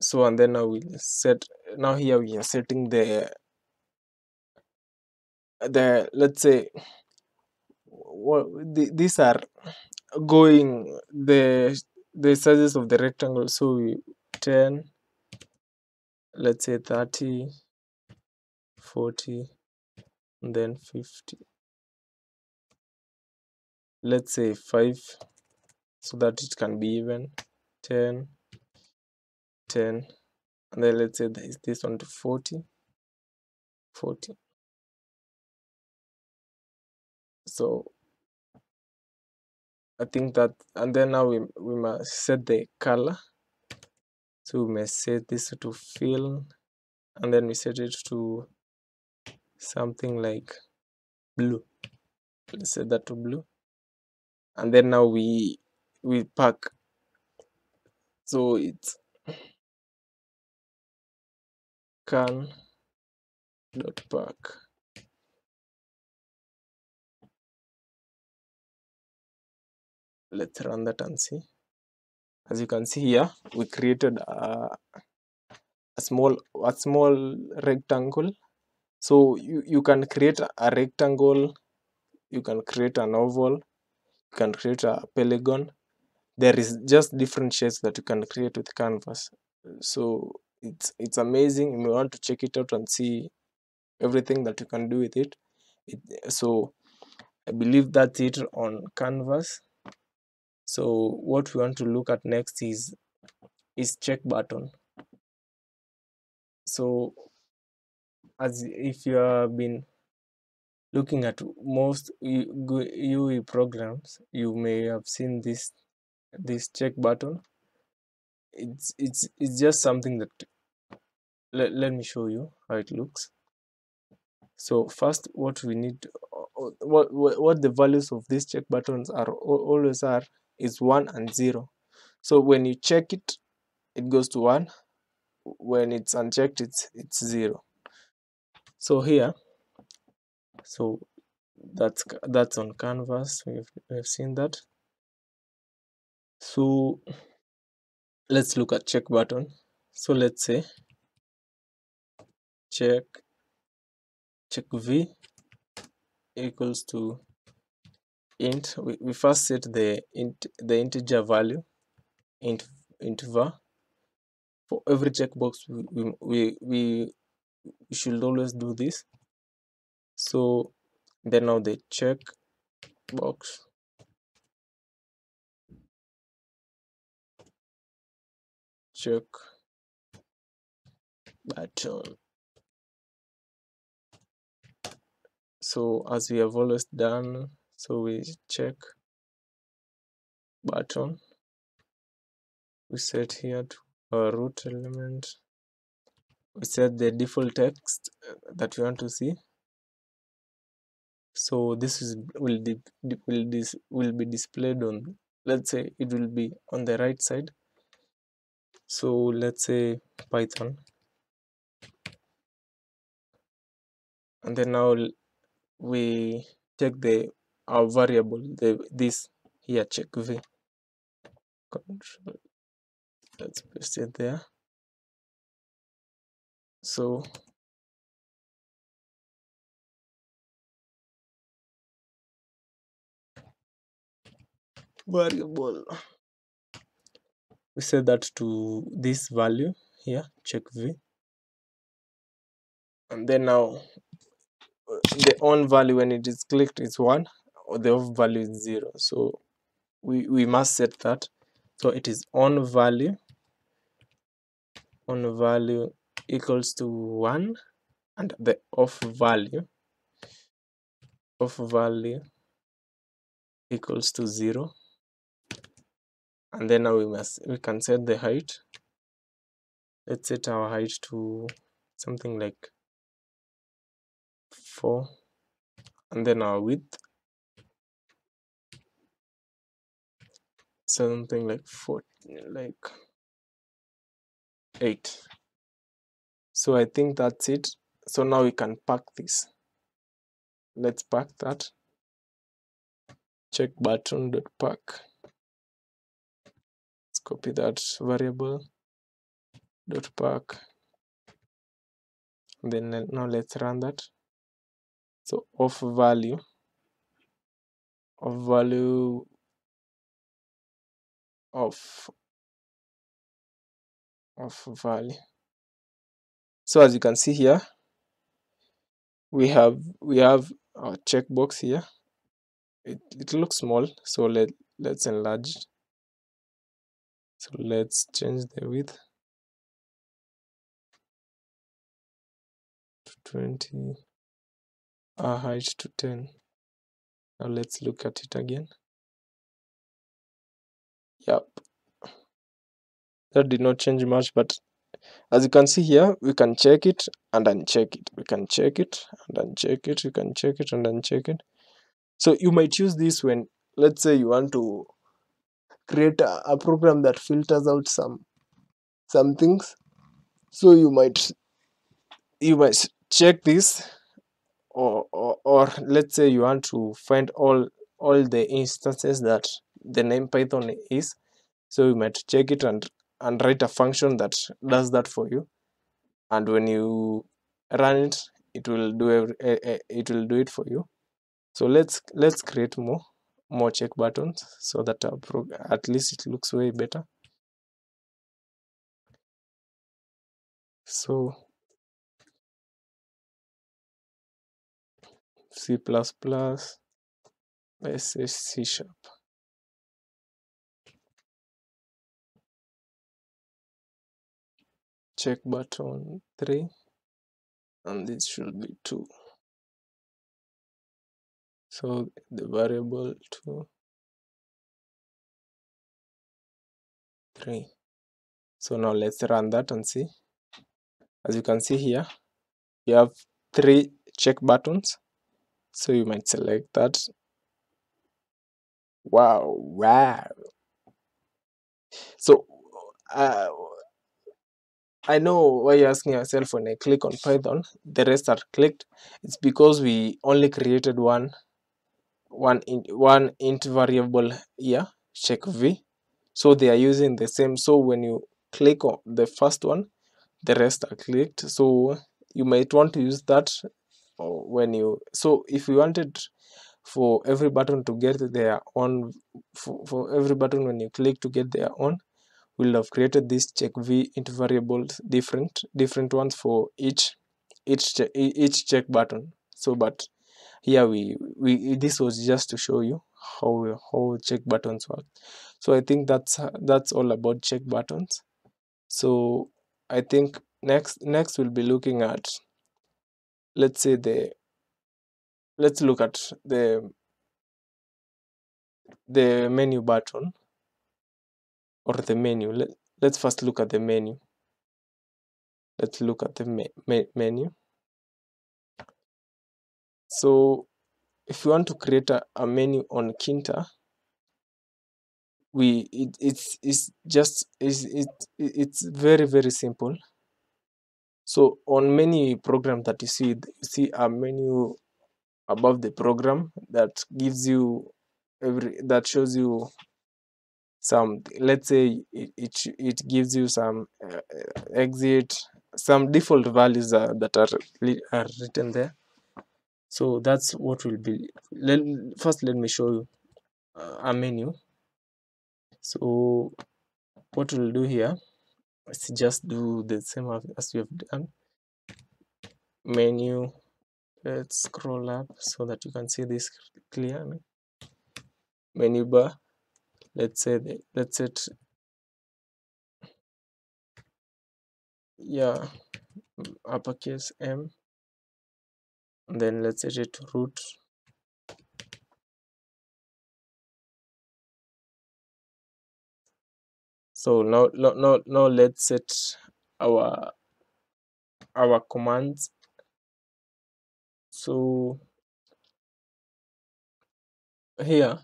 So and then now we set now here we are setting the the let's say these are going the the sizes of the rectangle. So we 10 let's say 30 40 and then 50 let's say 5 so that it can be even. 10 10 and then let's say there is this one to 40 40 so i think that and then now we, we must set the color. So we may set this to fill and then we set it to something like blue. Let's set that to blue. And then now we we pack. So it's can dot pack let's run that and see. As you can see here we created a, a small a small rectangle. So you, you can create a rectangle you can create an oval you can create a polygon. There is just different shapes that you can create with canvas. So it's it's amazing. You may want to check it out and see everything that you can do with it, it so i believe that's it on canvas so what we want to look at next is is check button. So as if you have been looking at most UE programs you may have seen this this check button. It's it's it's just something that let, let me show you how it looks. So first what we need what what, what the values of these check buttons are always are is one and zero. So when you check it it goes to one. When it's unchecked it's it's zero. So here so that's that's on canvas. We've, we've seen that. So let's look at check button. So let's say check check v equals to int we, we first set the int the integer value int int var. For every checkbox we, we we we should always do this. So then now the check box check button. So as we have always done so we check button. We set here to our root element. We set the default text uh, that we want to see. So this is will di- will this will be displayed on let's say it will be on the right side. So let's say python. And then now we take the our variable the this here check v. Control. Let's paste it there. So variable. We set that to this value here check v. And then now the on value when it is clicked is one the off value is zero. So we we must set that. So it is on value on value equals to one and the off value off value equals to zero. And then now we must we can set the height. Let's set our height to something like 4 and then our width something like 4 like 8 so I think that's it. So now we can pack this. Let's pack that. Check button dot pack let's copy that variable. Dot pack. Then now let's run that. So of value of value of of value so as you can see here we have we have our checkbox here. It, it looks small so let let's enlarge. So let's change the width to 20 our height to 10 now let's look at it again yep. That did not change much but as you can see here we can check it and uncheck it. We can check it and uncheck it. You can check it and uncheck it. So you might use this when let's say you want to create a, a program that filters out some some things. So you might you might check this or, or or let's say you want to find all all the instances that the name python is so you might check it and and write a function that does that for you. And when you run it it will do every, uh, it will do it for you. So let's let's create more more check buttons so that our at least it looks way better. So C++, SS C sharp. Check button 3 and this should be 2. So the variable 2, 3. So now let's run that and see. As you can see here, you have three check buttons so you might select that wow wow so uh, I know why you're asking yourself when I click on Python, the rest are clicked. It's because we only created one one in, one int variable here, check v. So they are using the same. So when you click on the first one, the rest are clicked. So you might want to use that when you so if you wanted for every button to get their own for, for every button when you click to get their own we'll have created this check v into variables different different ones for each each che each check button. So but here we we this was just to show you how how check buttons work. So i think that's that's all about check buttons. So i think next next we'll be looking at let's say the let's look at the the menu button or the menu. Let, let's first look at the menu. Let's look at the me me menu. So if you want to create a, a menu on Tkinter we it, it's it's just it's it, it's very very simple. So on many programs that you see you see a menu above the program that gives you every that shows you some let's say it it, gives you some uh, uh, exit some default values uh, that are, are written there. So that's what will be let, first let me show you uh, a menu. So what we'll do here is just do the same as as we have done. Menu let's scroll up so that you can see this clearly. Menu bar let's say the, let's set yeah uppercase m. And then let's set it to root so now now, now let's set our our commands. So here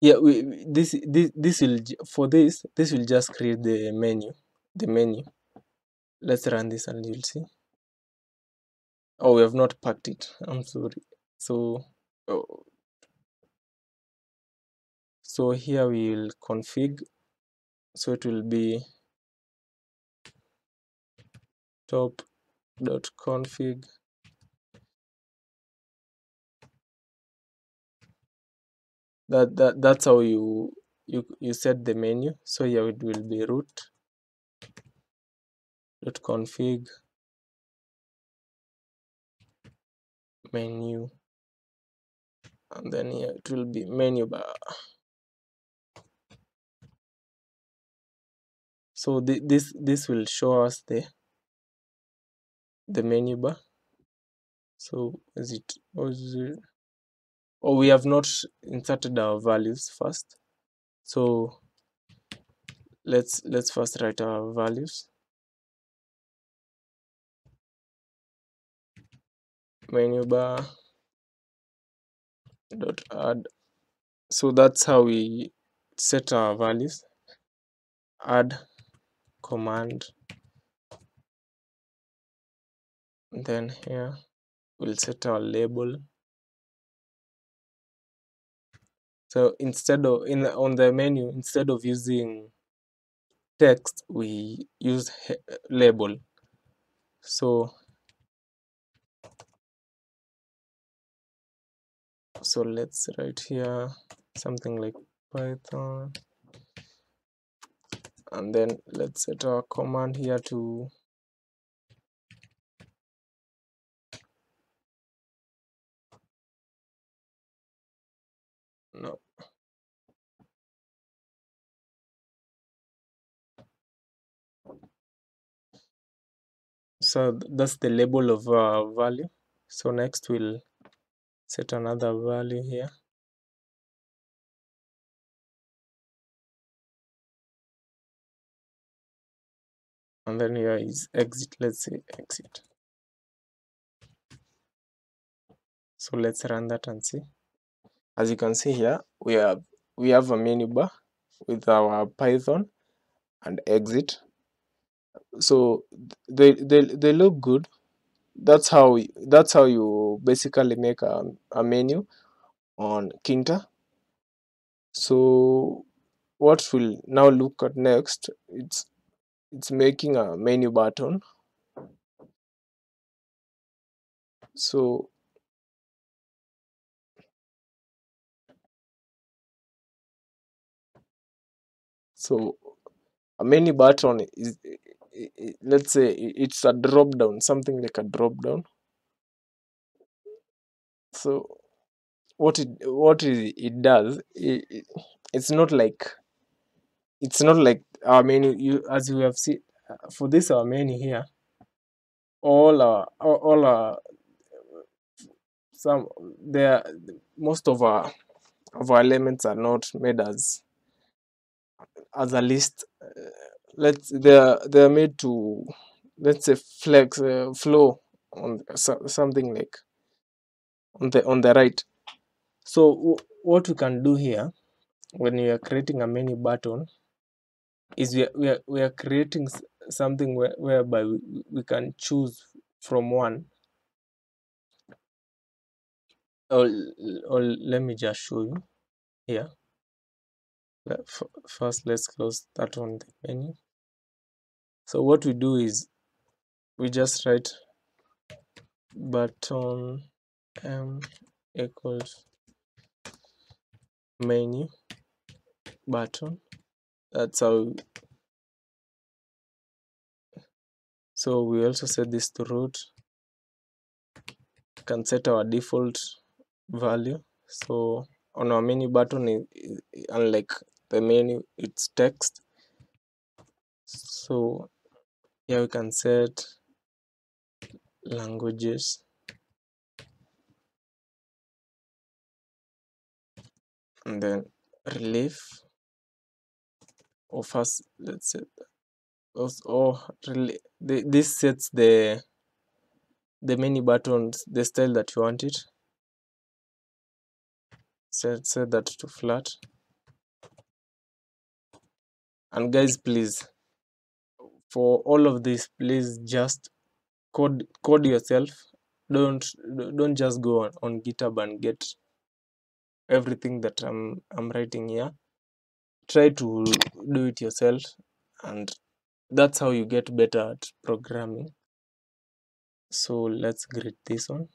yeah we we- this this this will for this this will just create the menu the menu. Let's run this and you'll see. Oh we have not packed it. I'm sorry. So oh, so here we'll config. So it will be top dot config that that that's how you you you set the menu. So here it will be root dot config menu and then here it will be menu bar. So thi- this this will show us the the menu bar. So is it or it or we have not inserted our values first. So let's let's first write our values. Menu bar dot add. So that's how we set our values. Add command. Then here we'll set our label so instead of in on the menu instead of using text we use label. So so let's write here something like python. And then let's set our command here to no. So that's the label of uh, our value so next we'll set another value here. And then here is exit. Let's say exit. So let's run that and see as you can see here we have we have a menu bar with our python and exit so they they, they look good that's how that's how you basically make a, a menu on Tkinter. So what we'll now look at next it's it's making a menu button. So so a menu button is let's say it's a drop down something like a drop down. So what it what it, it does it, it's not like it's not like our menu you as you have seen for this our menu here all our all, all our some there most of our of our elements are not made as as a list uh, let's they're they're made to let's say flex uh, flow on so, something like on the on the right. So what we can do here when we are creating a menu button is we are, we are, we are creating something where, whereby we, we can choose from one. Or, or let me just show you here first let's close that on the menu. So what we do is we just write button m equals menu button. That's how so we also set this to root. Can set our default value. So on our menu button unlike the menu it's text. So here we can set languages. And then relief. Or first let's say or really this sets the the menu buttons the style that you want it. Set set that to flat and guys please for all of this please just code code yourself. Don't don't just go on, on github and get everything that i'm i'm writing here. Try to do it yourself and that's how you get better at programming. So let's grade this one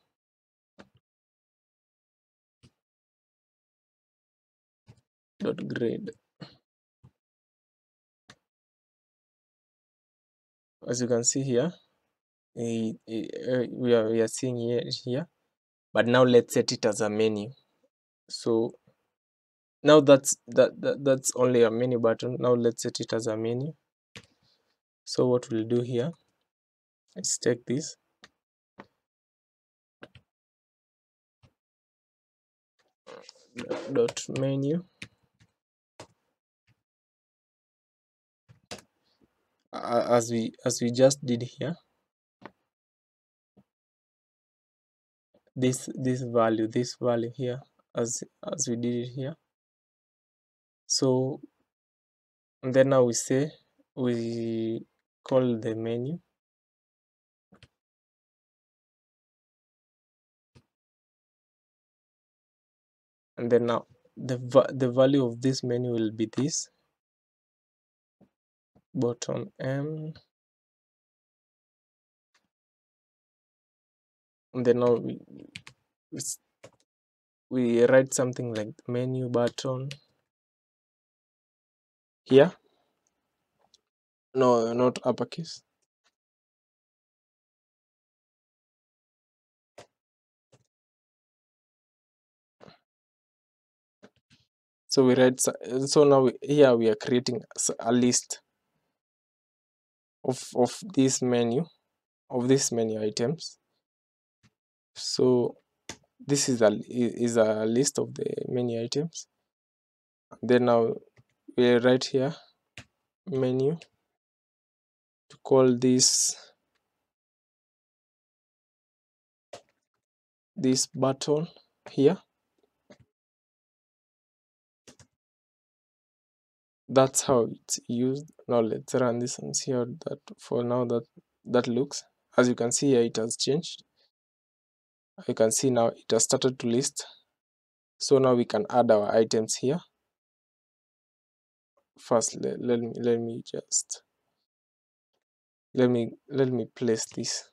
dot grade as you can see here eh, we are we are seeing here here but now let's set it as a menu. So now that's that, that that's only a menu button. Now let's set it as a menu. So what we'll do here let's take this. Dot menu as we as we just did here this this value this value here as as we did it here. So and then now we say we call the menu. And then now the the value of this menu will be this button m um, um, and then now we we write something like menu button. Here? No not uppercase. So we write so now here we are creating a list of of this menu of this menu items. So this is a is a list of the menu items. Then now we write here menu to call this this button here that's how it's used. Now let's run this and see how that for now that that looks. As you can see here it has changed. You can see now it has started to list. So now we can add our items here. First let, let me let me just let me let me place this.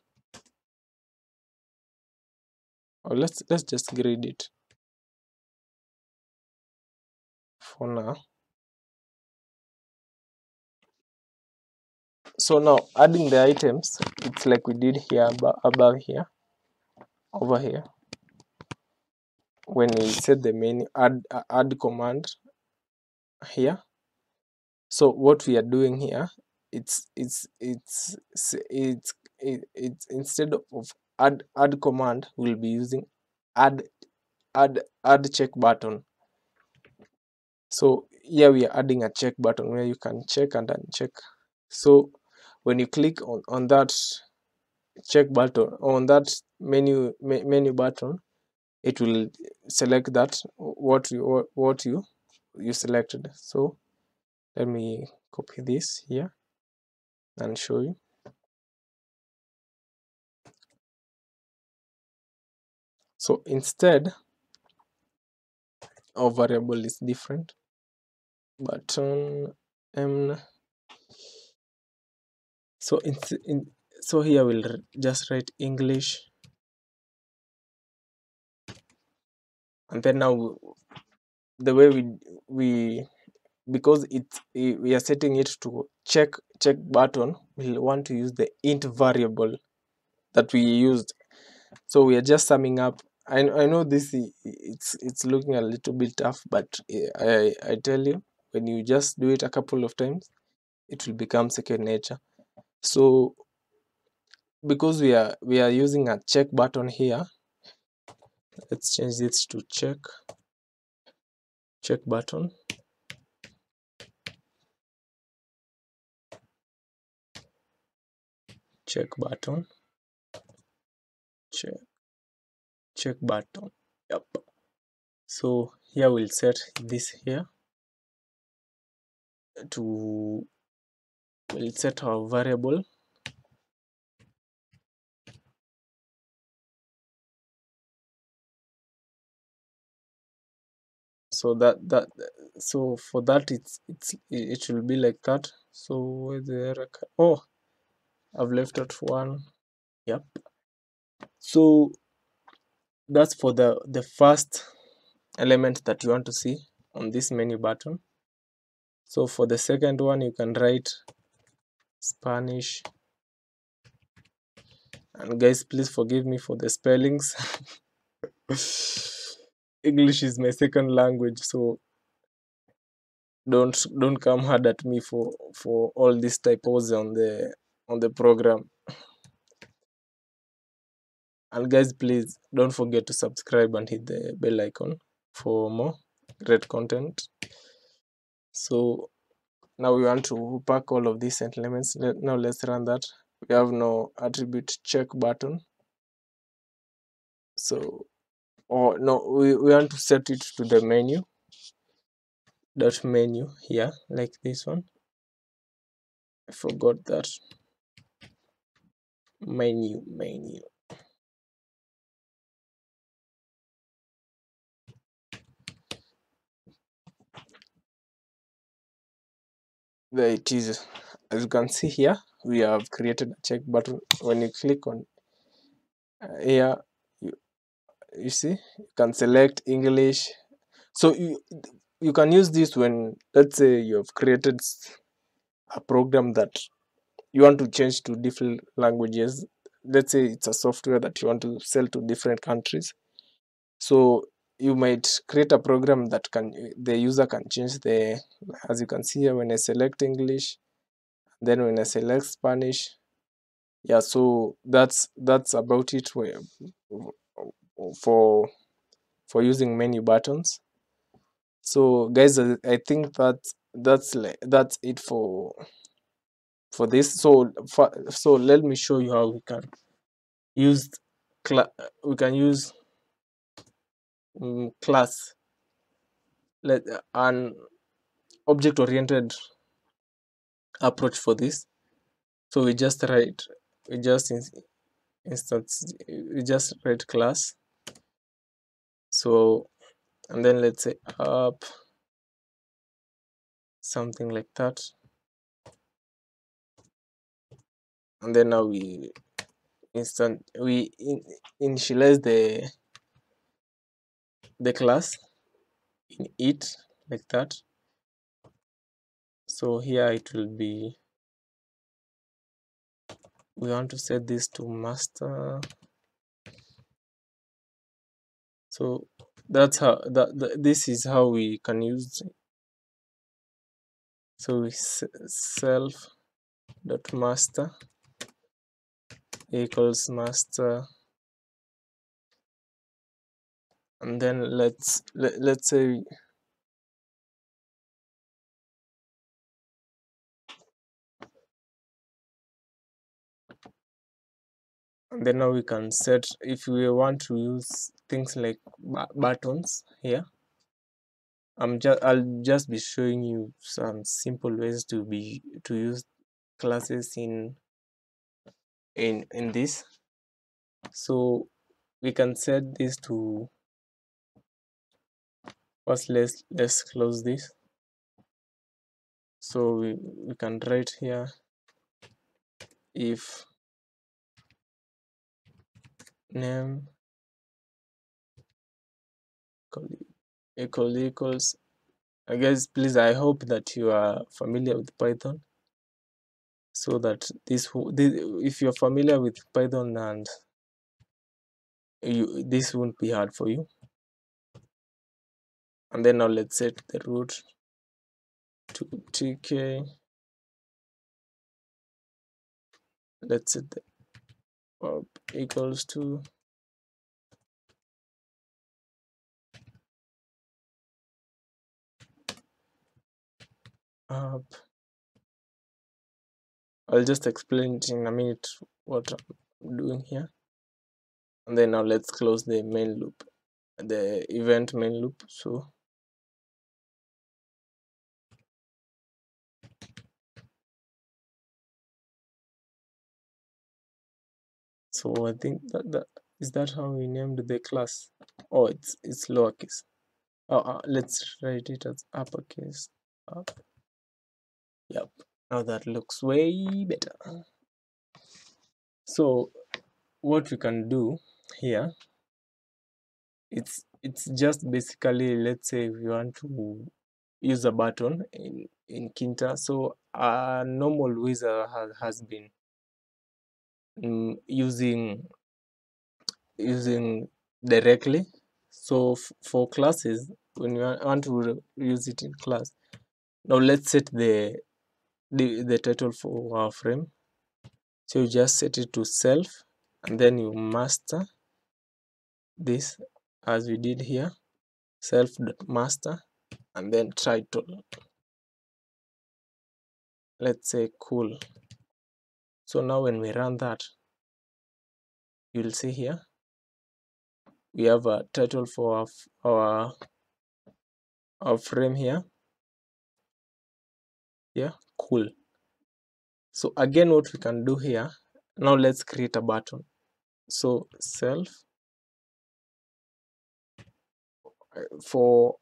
Or let's let's just grade it. For now so now adding the items it's like we did here above here over here. When we set the menu add uh, add command here. So what we are doing here it's it's it's it's it's, it's instead of add add command we'll be using add add add check button. So here we are adding a check button where you can check and uncheck. So when you click on on that check button on that menu me, menu button it will select that what you what you you selected. So let me copy this here and show you. So instead our variable is different. Button m so in, in so here we'll just write english. And then now the way we we because it we are setting it to check check button we'll want to use the int variable that we used. So we are just summing up. I, I know this it's it's looking a little bit tough but I, I tell you when you just do it a couple of times it will become second nature so because we are we are using a check button here let's change this to check check button. Check button. Check check button. Yep. So here we'll set this here to we'll set our variable. So that that so for that it's it's it will be like that. So where the oh i've left out one. Yep. So that's for the the first element that you want to see on this menu button. So for the second one you can write spanish. And guys please forgive me for the spellings. English is my second language so don't don't come hard at me for for all these typos on the on the program. And guys please don't forget to subscribe and hit the bell icon for more great content. So now we want to pack all of these elements now let's run that. We have no attribute check button. So or no we, we want to set it to the menu. Dot menu here like this one. I forgot that. Menu menu there it is as you can see here we have created a check button. When you click on uh, here you, you see you can select english. So you you can use this when let's say you have created a program that you want to change to different languages. Let's say it's a software that you want to sell to different countries. So you might create a program that can the user can change the as you can see here when i select english then when i select spanish. Yeah so that's that's about it for for using menu buttons. So guys i think that that's that's it for for this. So for, so let me show you how we can use we can use um, class let an object oriented approach for this. So we just write we just in, instance we just write class. So and then let's say up something like that. And then now we instant we in, initialize the the class in it like that. So here it will be we want to set this to master. So that's how that, that this is how we can use. So we self dot master equals master and then let's let, let's say and then now we can set if we want to use things like buttons here i'm just i'll just be showing you some simple ways to be to use classes in in in this. So we can set this to first let's let's close this. So we, we can write here if name equal equals I guess please I hope that you are familiar with Python so that this, this if you're familiar with Python and you this won't be hard for you and then now let's set the root to tk let's set the up equals to up. I'll just explain it in a minute what I'm doing here. And then now let's close the main loop the event main loop. So so I think that, that is that how we named the class? Oh it's it's lowercase. Oh uh, let's write it as uppercase up. Yep now that looks way better. So what we can do here it's it's just basically let's say we want to use a button in in Tkinter. So a normal wizard has, has been Mm, using using directly. So for classes when you want to use it in class now let's set the the, the title for our frame. So you just set it to self and then you master this as we did here. Self master and then title let's say cool so now when we run that you'll see here we have a title for our our, frame here. Yeah cool. So again what we can do here now let's create a button. So self uh, for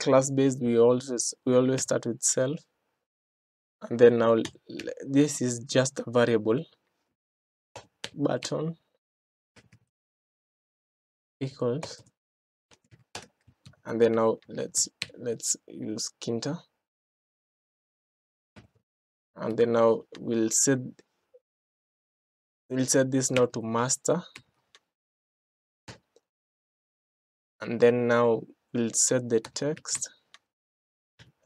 class based we always we always start with self and then now this is just a variable button equals and then now let's let's use tkinter and then now we'll set we'll set this now to master. And then now we'll set the text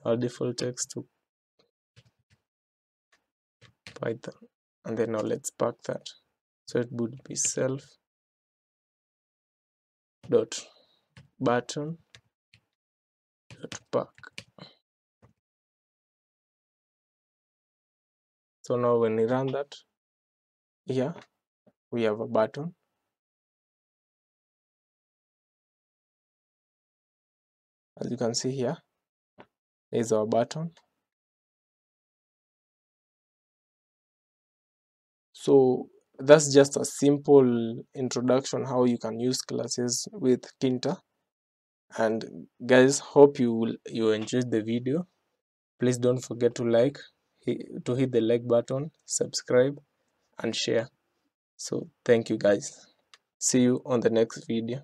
our default text to python and then now let's pack that. So it would be self dot button dot pack. So now when we run that here we have a button. As you can see here is our button so that's just a simple introduction how you can use classes with Tkinter and guys hope you will you enjoyed the video. Please don't forget to like to hit the like button subscribe and share. So thank you guys. See you on the next video